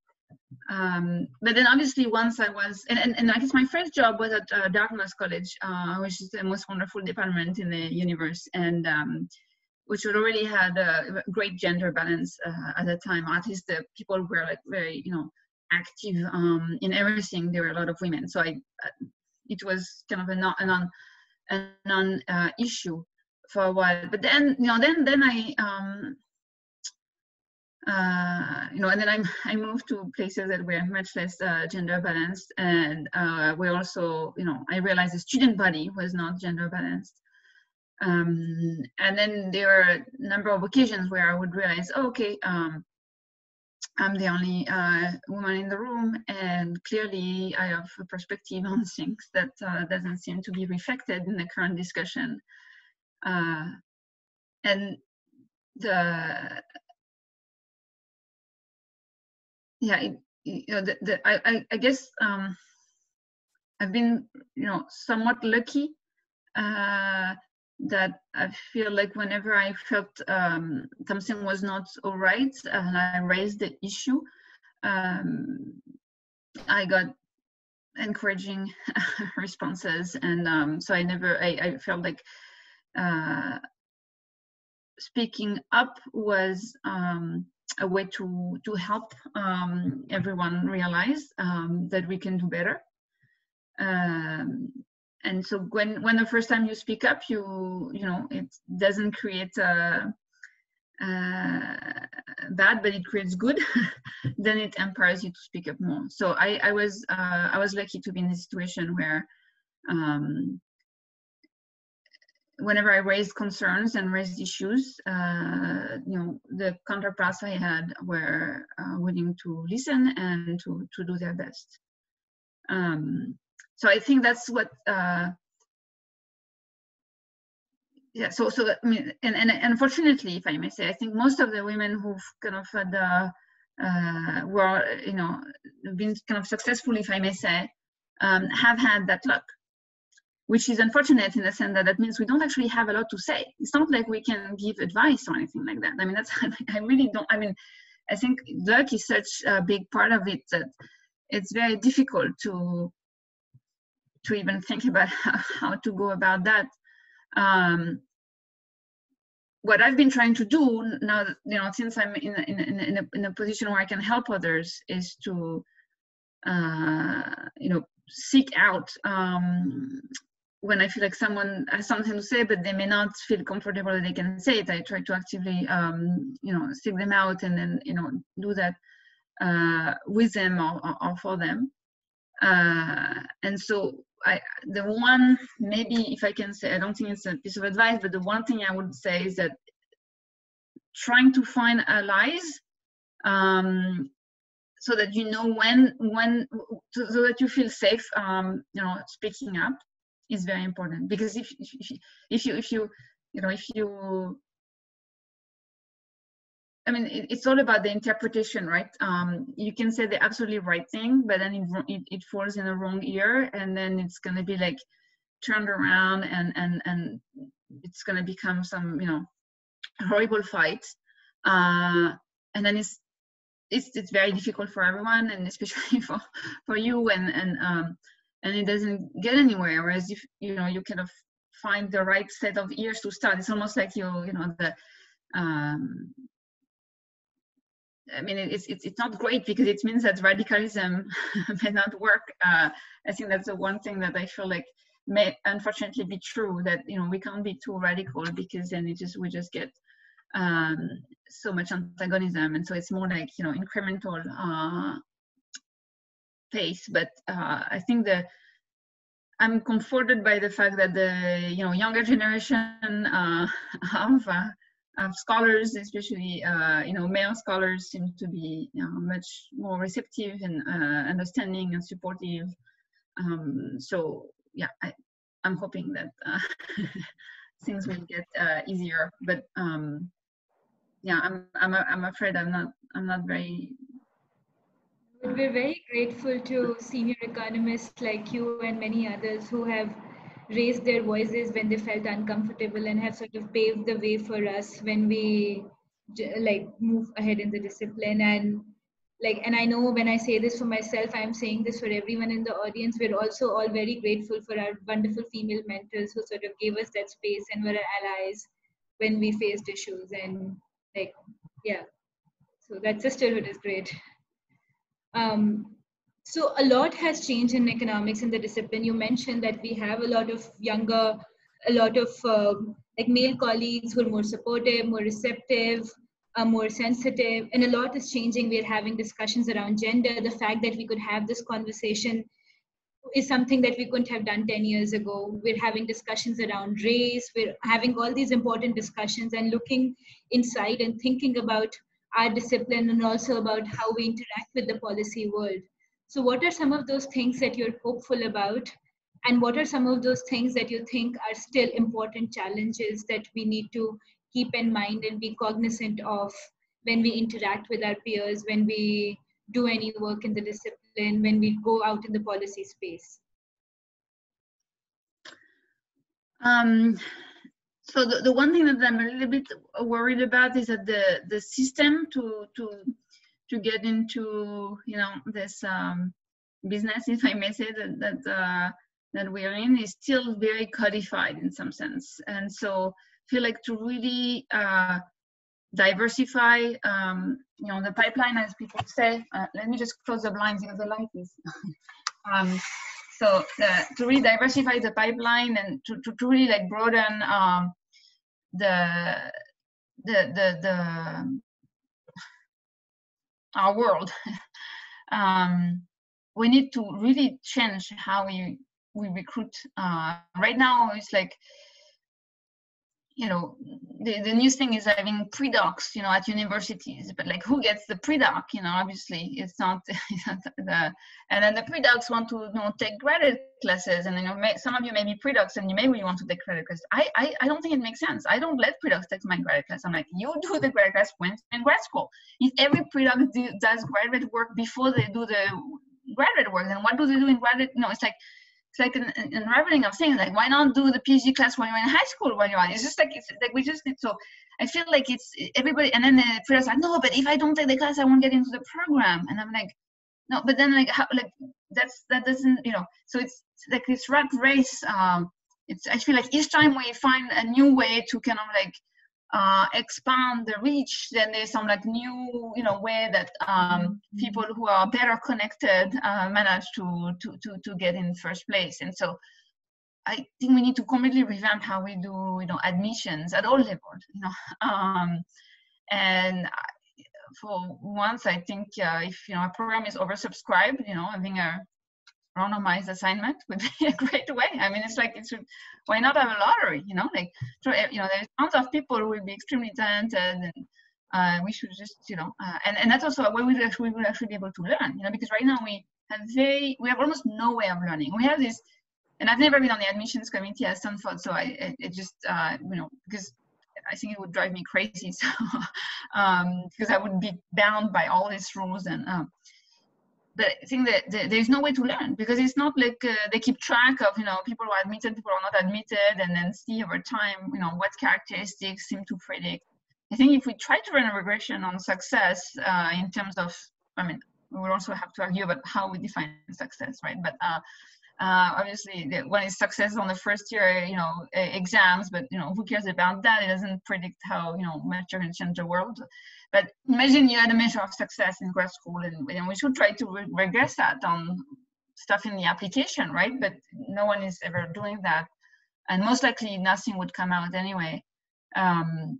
Um, but then obviously once I was, and, and, and I guess my first job was at uh, Dartmouth College, uh, which is the most wonderful department in the universe, and um, which already had a great gender balance uh, at the time. At least the people were like very, you know, active um, in everything. There were a lot of women, so I it was kind of a non, a non, a non uh, issue for a while. But then, you know, then then I um, uh, you know, and then I I moved to places that were much less uh, gender balanced, and uh, we also, you know, I realized the student body was not gender balanced. Um, and then there were a number of occasions where I would realize, oh, okay, um, I'm the only uh, woman in the room, and clearly I have a perspective on things that uh, doesn't seem to be reflected in the current discussion. Uh, and the yeah, it, you know, the, the, I, I guess um, I've been, you know, somewhat lucky uh, that I feel like whenever I felt um, something was not all right and I raised the issue, um, I got encouraging responses. And um, so I never, I, I felt like uh, speaking up was um, a way to, to help um, everyone realize um, that we can do better. Um, and so when when the first time you speak up you you know it doesn't create a, bad but it creates good then it empowers you to speak up more. So i i was uh, i was lucky to be in a situation where um, whenever i raised concerns and raised issues uh, you know the counterparts i had were uh, willing to listen and to to do their best. Um, so I think that's what uh, yeah so so I mean and, and unfortunately if I may say I think most of the women who've kind of had uh, uh, were you know been kind of successful if I may say um, have had that luck which is unfortunate in the sense that that means we don't actually have a lot to say. It's not like we can give advice or anything like that. I mean that's I really don't I mean I think luck is such a big part of it that it's very difficult to to even think about how, to go about that. Um, what I've been trying to do now, you know, since I'm in a, in in a, in a position where I can help others, is to, uh, you know, seek out um, when I feel like someone has something to say, but they may not feel comfortable that they can say it. I try to actively, um, you know, seek them out and then, you know, do that uh, with them or, or, for them. Uh, and so I, the one maybe if I can say I don't think it's a piece of advice, but the one thing I would say is that trying to find allies um, so that you know when when so, so that you feel safe um, you know speaking up is very important. Because if if, if you if you you know if you I mean, it, it's all about the interpretation, right? Um, you can say the absolutely right thing, but then it, it, it falls in the wrong ear, and then it's going to be like turned around, and and and it's going to become some, you know, horrible fight. Uh, and then it's it's it's very difficult for everyone, and especially for for you, and and um, and it doesn't get anywhere. Whereas if you know you kind of find the right set of ears to start, it's almost like you you know the um, I mean, it's, it's, it's not great because it means that radicalism may not work. Uh, I think that's the one thing that I feel like may unfortunately be true that, you know, we can't be too radical because then it just, we just get um, so much antagonism. And so it's more like, you know, incremental uh, pace. But uh, I think the, I'm comforted by the fact that the, you know, younger generation uh, uh, of scholars, especially uh, you know male scholars, seem to be you know, much more receptive and uh, understanding and supportive. Um, so yeah, I, am hoping that uh, things will get uh, easier. But um, yeah, I'm I'm I'm afraid I'm not I'm not very. We're very grateful to senior economists like you and many others who have raised their voices when they felt uncomfortable and have sort of paved the way for us when we like move ahead in the discipline. And like and i know when i say this for myself i'm saying this for everyone in the audience. We're also all very grateful for our wonderful female mentors who sort of gave us that space and were our allies when we faced issues. And like yeah. So that sisterhood is great. Um so a lot has changed in economics in the discipline. You mentioned that we have a lot of younger, a lot of uh, like male colleagues who are more supportive, more receptive. uh, more sensitive and a lot is changing we're having discussions around gender the fact that we could have this conversation is something that we couldn't have done 10 years ago we're having discussions around race we're having all these important discussions and looking inside and thinking about our discipline and also about how we interact with the policy world so what are some of those things that you're hopeful about and what are some of those things that you think are still important challenges that we need to keep in mind and be cognizant of when we interact with our peers, when we do any work in the discipline, when we go out in the policy space? Um, so the, the one thing that I'm a little bit worried about is that the the system to to to get into you know this um, business, if I may say that that uh, that we're in, is still very codified in some sense, and so feel like to really uh, diversify, um, you know, the pipeline, as people say. Uh, let me just close the blinds because the light is. um, so to really diversify the pipeline and to, to, to really like broaden um, the, the the the our world. um, we need to really change how we we recruit. Uh, right now, it's like you know the, the new thing is having pre-docs you know at universities but like who gets the pre-doc you know obviously it's not, the and then the pre-docs want to you know take graduate classes and you know may, some of you may be pre-docs and you may really want to take graduate classes. I, I i don't think it makes sense. I don't let pre-docs take my graduate class. I'm like you do the graduate class when in grad school. If every pre-doc do, does graduate work before they do the graduate work then what do they do in graduate? No it's like it's like an, an unraveling of things. Like, why not do the PhD class when you're in high school? When you're on, it's just like it's like we just need. to. I feel like it's everybody. And then the freelance like, no, but if I don't take the class, I won't get into the program. And I'm like, no, but then like how like that's that doesn't you know. So it's like this rat race. Um, it's I feel like each time we find a new way to kind of like uh, expand the reach, then there's some like new, you know, way that um, mm-hmm. people who are better connected uh, manage to, to, to, to get in first place. And so I think we need to completely revamp how we do, you know, admissions at all levels, you know. Um, and for once, I think uh, if, you know, a program is oversubscribed, you know, having a randomized assignment would be a great way. I mean, it's like, it's why not have a lottery? You know, like you know, there's tons of people who will be extremely talented, and uh, we should just you know, uh, and and that's also a way we actually we would actually be able to learn. You know, because right now we have very we have almost no way of learning. We have this, and I've never been on the admissions committee at Stanford, so I it, it just uh, you know because I think it would drive me crazy. So, um, because I would be bound by all these rules and um, but I think that there's no way to learn because it's not like uh, they keep track of you know people who are admitted, people who are not admitted, and then see over time you know what characteristics seem to predict. I think if we try to run a regression on success uh, in terms of, I mean, we will also have to argue about how we define success, right? But uh, uh, obviously, when it's success on the first year, you know, exams, but you know, who cares about that? It doesn't predict how you know much you're going to change the world. But imagine you had a measure of success in grad school, and, and we should try to re regress that on stuff in the application, right? But no one is ever doing that, and most likely nothing would come out anyway. Um,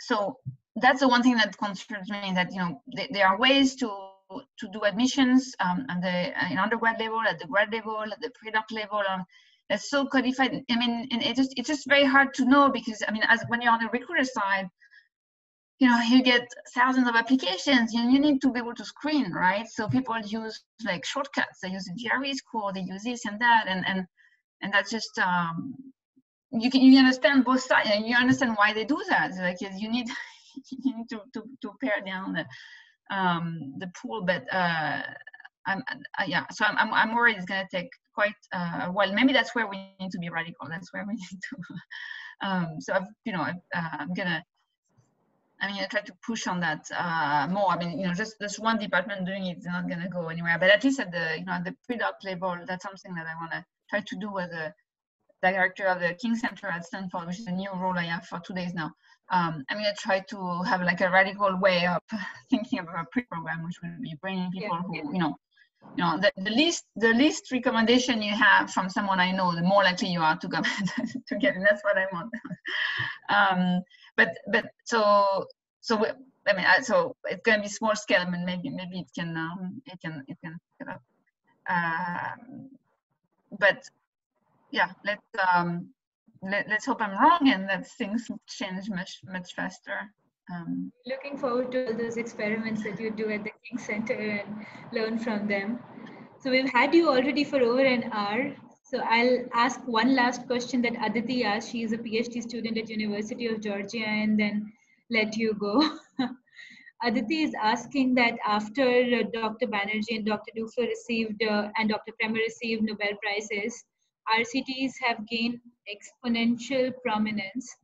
so that's the one thing that concerns me that you know th there are ways to to do admissions um, at the in undergrad level, at the grad level, at the pre-doc level. Um, that's so codified. I mean, and it just it's just very hard to know because I mean, as when you're on the recruiter side, you know you get thousands of applications and you need to be able to screen right so people use like shortcuts they use the GRE score they use this and that and and and that's just um you can you understand both sides and you understand why they do that like you need you need to to, to pare down the um the pool but uh i'm uh, yeah so i'm i'm, worried it's going to take quite uh well maybe that's where we need to be radical that's where we need to um so i've you know i uh, i'm gonna I mean, I try to push on that uh, more. I mean, you know, just just one department doing it is not going to go anywhere. But at least at the you know at the pre-doc level, that's something that I want to try to do as a director of the King Center at Stanford, which is a new role I have for two days now. Um, I'm going to try to have like a radical way of thinking of a pre-program, which will be bringing people yeah. who you know you know the, the least the least recommendation you have from someone i know the more likely you are to come to get it that's what i want um but but so so we, I mean, so it's going to be small scale. I mean, maybe maybe it can um, it can it can pick up. Um, but yeah, let's um, let, us hope I'm wrong and that things change much much faster. Um, Looking forward to all those experiments that you do at the King Center and learn from them. So we've had you already for over an hour. So I'll ask one last question that Aditi asked. She is a PhD student at University of Georgia and then let you go. Aditi is asking that after uh, Dr. Banerjee and Dr. Duflo received uh, and Dr. Kremer received Nobel Prizes, RCTs have gained exponential prominence.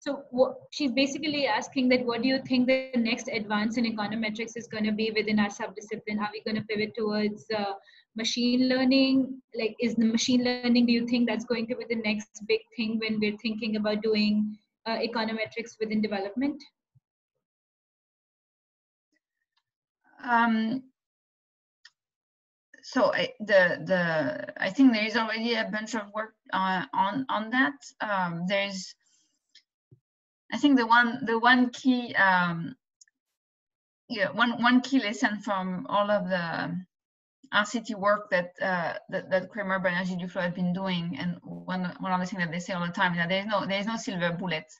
So what, she's basically asking that what do you think the next advance in econometrics is going to be within our subdiscipline? Are we going to pivot towards uh, machine learning? Like, is the machine learning, do you think that's going to be the next big thing when we're thinking about doing uh, econometrics within development? Um, so I, the the I think there is already a bunch of work uh, on on that. Um, there's I think the one the one key um, yeah one one key lesson from all of the RCT work that uh, that, that Kremer, Banerjee, Duflo have been doing, and one one of the things that they say all the time is that there's no there's no silver bullet,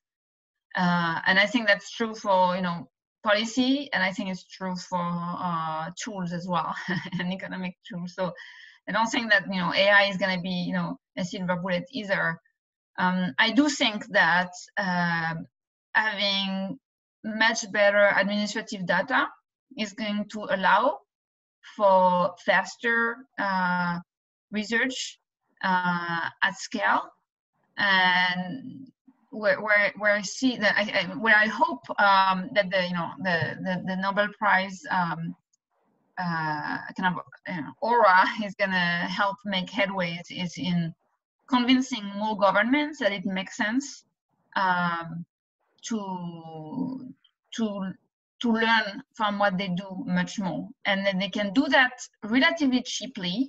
uh, and I think that's true for you know policy, and I think it's true for uh, tools as well, and economic tools. So I don't think that you know AI is going to be you know a silver bullet either. Um, I do think that uh, having much better administrative data is going to allow for faster uh, research uh, at scale and where where, where I see that I, I where I hope um, that the you know the the, the Nobel Prize um, uh, kind of you know, aura is going to help make headways is in convincing more governments that it makes sense um, to to to learn from what they do much more, and then they can do that relatively cheaply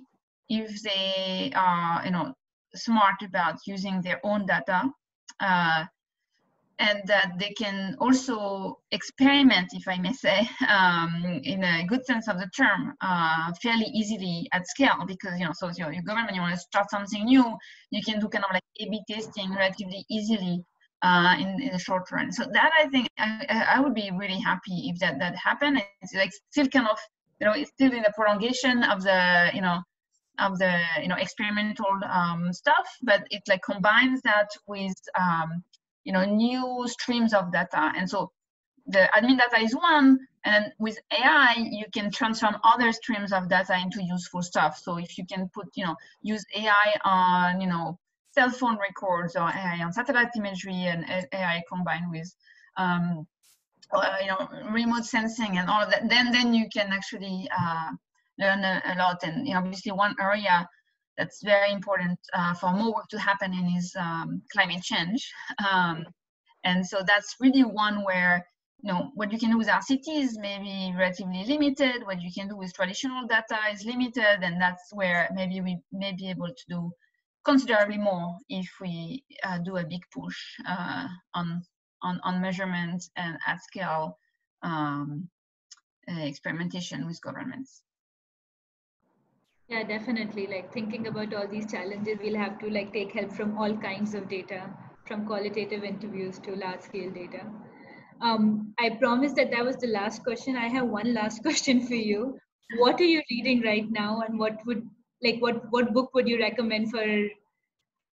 if they are you know smart about using their own data uh, and that they can also experiment, if I may say, um, in a good sense of the term, uh, fairly easily at scale. Because you know, so your, your government, you want to start something new, you can do kind of like A/B testing relatively easily uh, in, in the short run. So that I think I, I would be really happy if that that happened. It's like still kind of you know it's still in the prolongation of the you know of the you know experimental um, stuff, but it like combines that with um, you know new streams of data. And so the admin data is one, and with AI you can transform other streams of data into useful stuff. So if you can put you know use AI on you know cell phone records or AI on satellite imagery and AI combined with um, uh, you know remote sensing and all of that, then then you can actually uh, learn a, a, lot. And you know, obviously, one area that's very important uh, for more work to happen in is um, climate change. Um, and so that's really one where you know what you can do with RCT is maybe relatively limited. What you can do with traditional data is limited, and that's where maybe we may be able to do considerably more if we uh, do a big push uh, on on on measurement and at scale um, experimentation with governments. Yeah, definitely. Like thinking about all these challenges, we'll have to like take help from all kinds of data, from qualitative interviews to large scale data. Um, I promised that that was the last question. I have one last question for you. What are you reading right now, and what would like what what book would you recommend for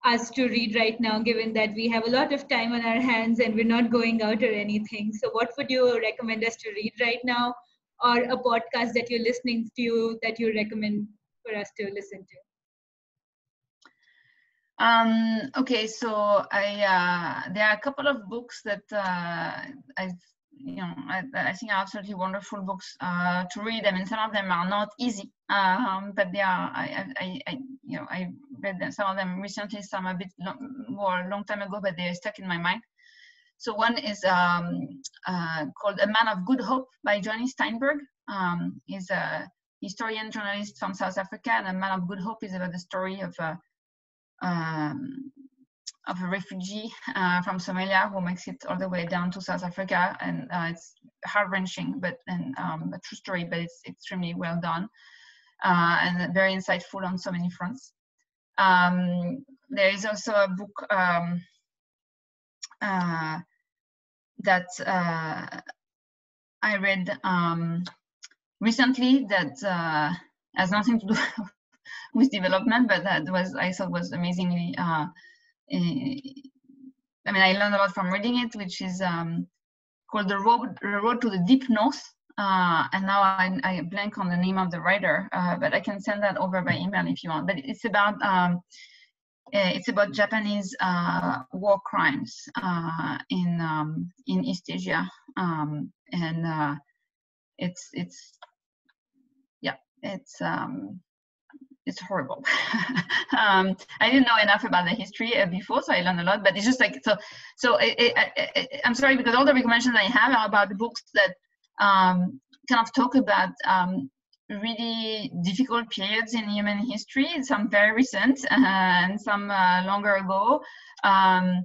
us to read right now, given that we have a lot of time on our hands and we're not going out or anything? So, what would you recommend us to read right now, or a podcast that you're listening to that you recommend for us to listen to? Um, okay, so I uh, there are a couple of books that uh, I you know I, I, think are absolutely wonderful books uh, to read. I mean, some of them are not easy, um, but they are. I, I, I, you know I read them, some of them recently, some a bit long, more long time ago, but they're stuck in my mind. So one is um, uh, called A Man of Good Hope by Jonny Steinberg. Um, he's a historian journalist from South Africa, and A Man of Good Hope is about the story of a, um, of a refugee uh, from Somalia who makes it all the way down to South Africa, and uh, it's heart wrenching, but and um, a true story, but it's extremely well done uh, and very insightful on so many fronts. Um, there is also a book um, uh, that uh, I read um, recently that uh, has nothing to do with development, but that was I thought was amazingly. Uh, eh, I mean, I learned a lot from reading it, which is um, called the road, the road to the deep north. Uh, and now I, I, blank on the name of the writer, uh, but I can send that over by email if you want. But it's about um, eh, it's about Japanese uh, war crimes uh, in um, in East Asia, um, and uh, it's it's it's um, it's horrible. um, I didn't know enough about the history uh, before, so I learned a lot. But it's just like so. So I'm sorry because all the recommendations I have are about the books that um, kind of talk about um, really difficult periods in human history. Some very recent and some uh, longer ago. Um,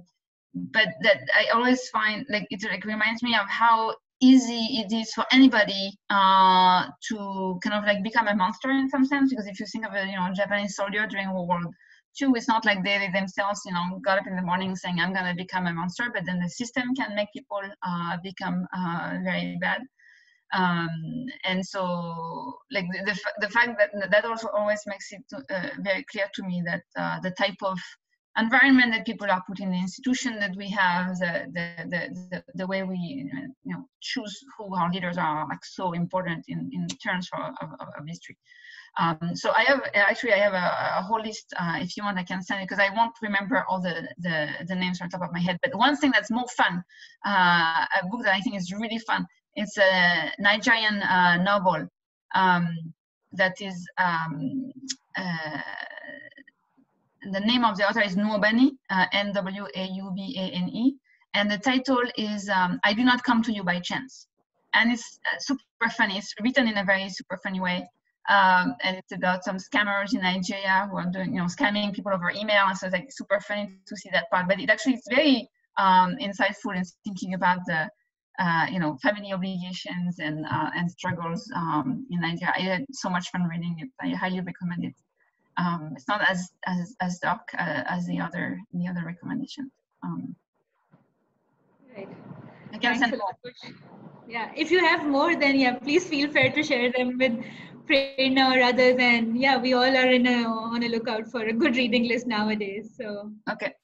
but that I always find like it like reminds me of how easy it is for anybody uh, to kind of like become a monster in some sense because if you think of a you know Japanese soldier during World War II, it's not like they themselves you know got up in the morning saying I'm gonna become a monster, but then the system can make people uh, become uh, very bad. Um, and so like the, the, the, fact that that also always makes it uh, very clear to me that uh, the type of environment that people are put in the institution that we have the the the, the, the way we you know choose who our leaders are like so important in in terms of, of, of history um, so I have actually I have a, a whole list. Uh, if you want, I can send it because I won't remember all the, the, the names on top of my head. But one thing that's more fun, uh, a book that I think is really fun. It's a Nigerian uh, novel um, that is um, uh, the name of the author is Nwabane, uh, N-W-A-U-B-A-N-E, and the title is um, I Do Not Come to You by Chance. And it's uh, super funny. It's written in a very super funny way. Um, and it's about some scammers in Nigeria who are doing, you know, scamming people over email. And so it's like super funny to see that part. But it actually is very um, insightful in thinking about the, uh, you know, family obligations and uh, and struggles um, in Nigeria. I had so much fun reading it. I highly recommend it um, it's not as as as dark uh, as the other the other recommendation. Um, right. I can send. Yeah, if you have more, then yeah, please feel free to share them with Prerna or others. And yeah, we all are in a on a lookout for a good reading list nowadays. So okay.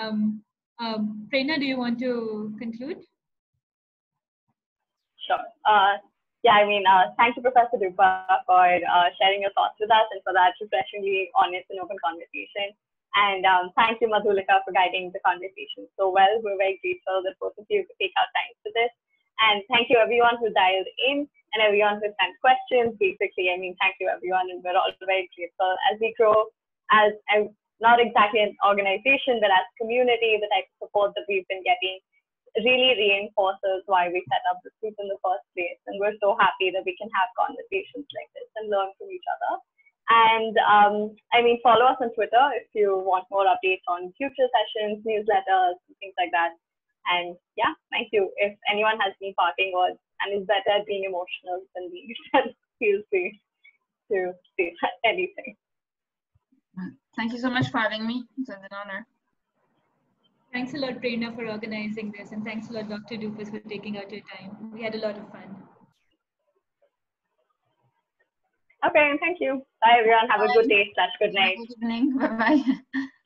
Um, um, Prerna, do you want to conclude? Sure. Uh, yeah, I mean, uh, thank you, Professor Dupas, for uh, sharing your thoughts with us and for that refreshingly honest and open conversation. And um, thank you, Madhulika, for guiding the conversation so well. We're very grateful that both of you could take out time for this. And thank you, everyone who dialed in and everyone who sent questions. Basically, I mean, thank you, everyone. And we're all very grateful as we grow as, as not exactly an organization, but as community, the type of support that we've been getting really reinforces why we set up this group in the first place. And we're so happy that we can have conversations like this and learn from each other. And um, I mean, follow us on Twitter if you want more updates on future sessions, newsletters, things like that. And yeah, thank you. If anyone has any parting words and is better at being emotional than me, then feel free to say anything. Thank you so much for having me. It's an honor. Thanks a lot, Prerna, for organizing this. And thanks a lot, Dr. Dupas, for taking out your time. We had a lot of fun. Okay, thank you. Bye, everyone. Have Bye. a good day slash good night. Good evening. Bye-bye.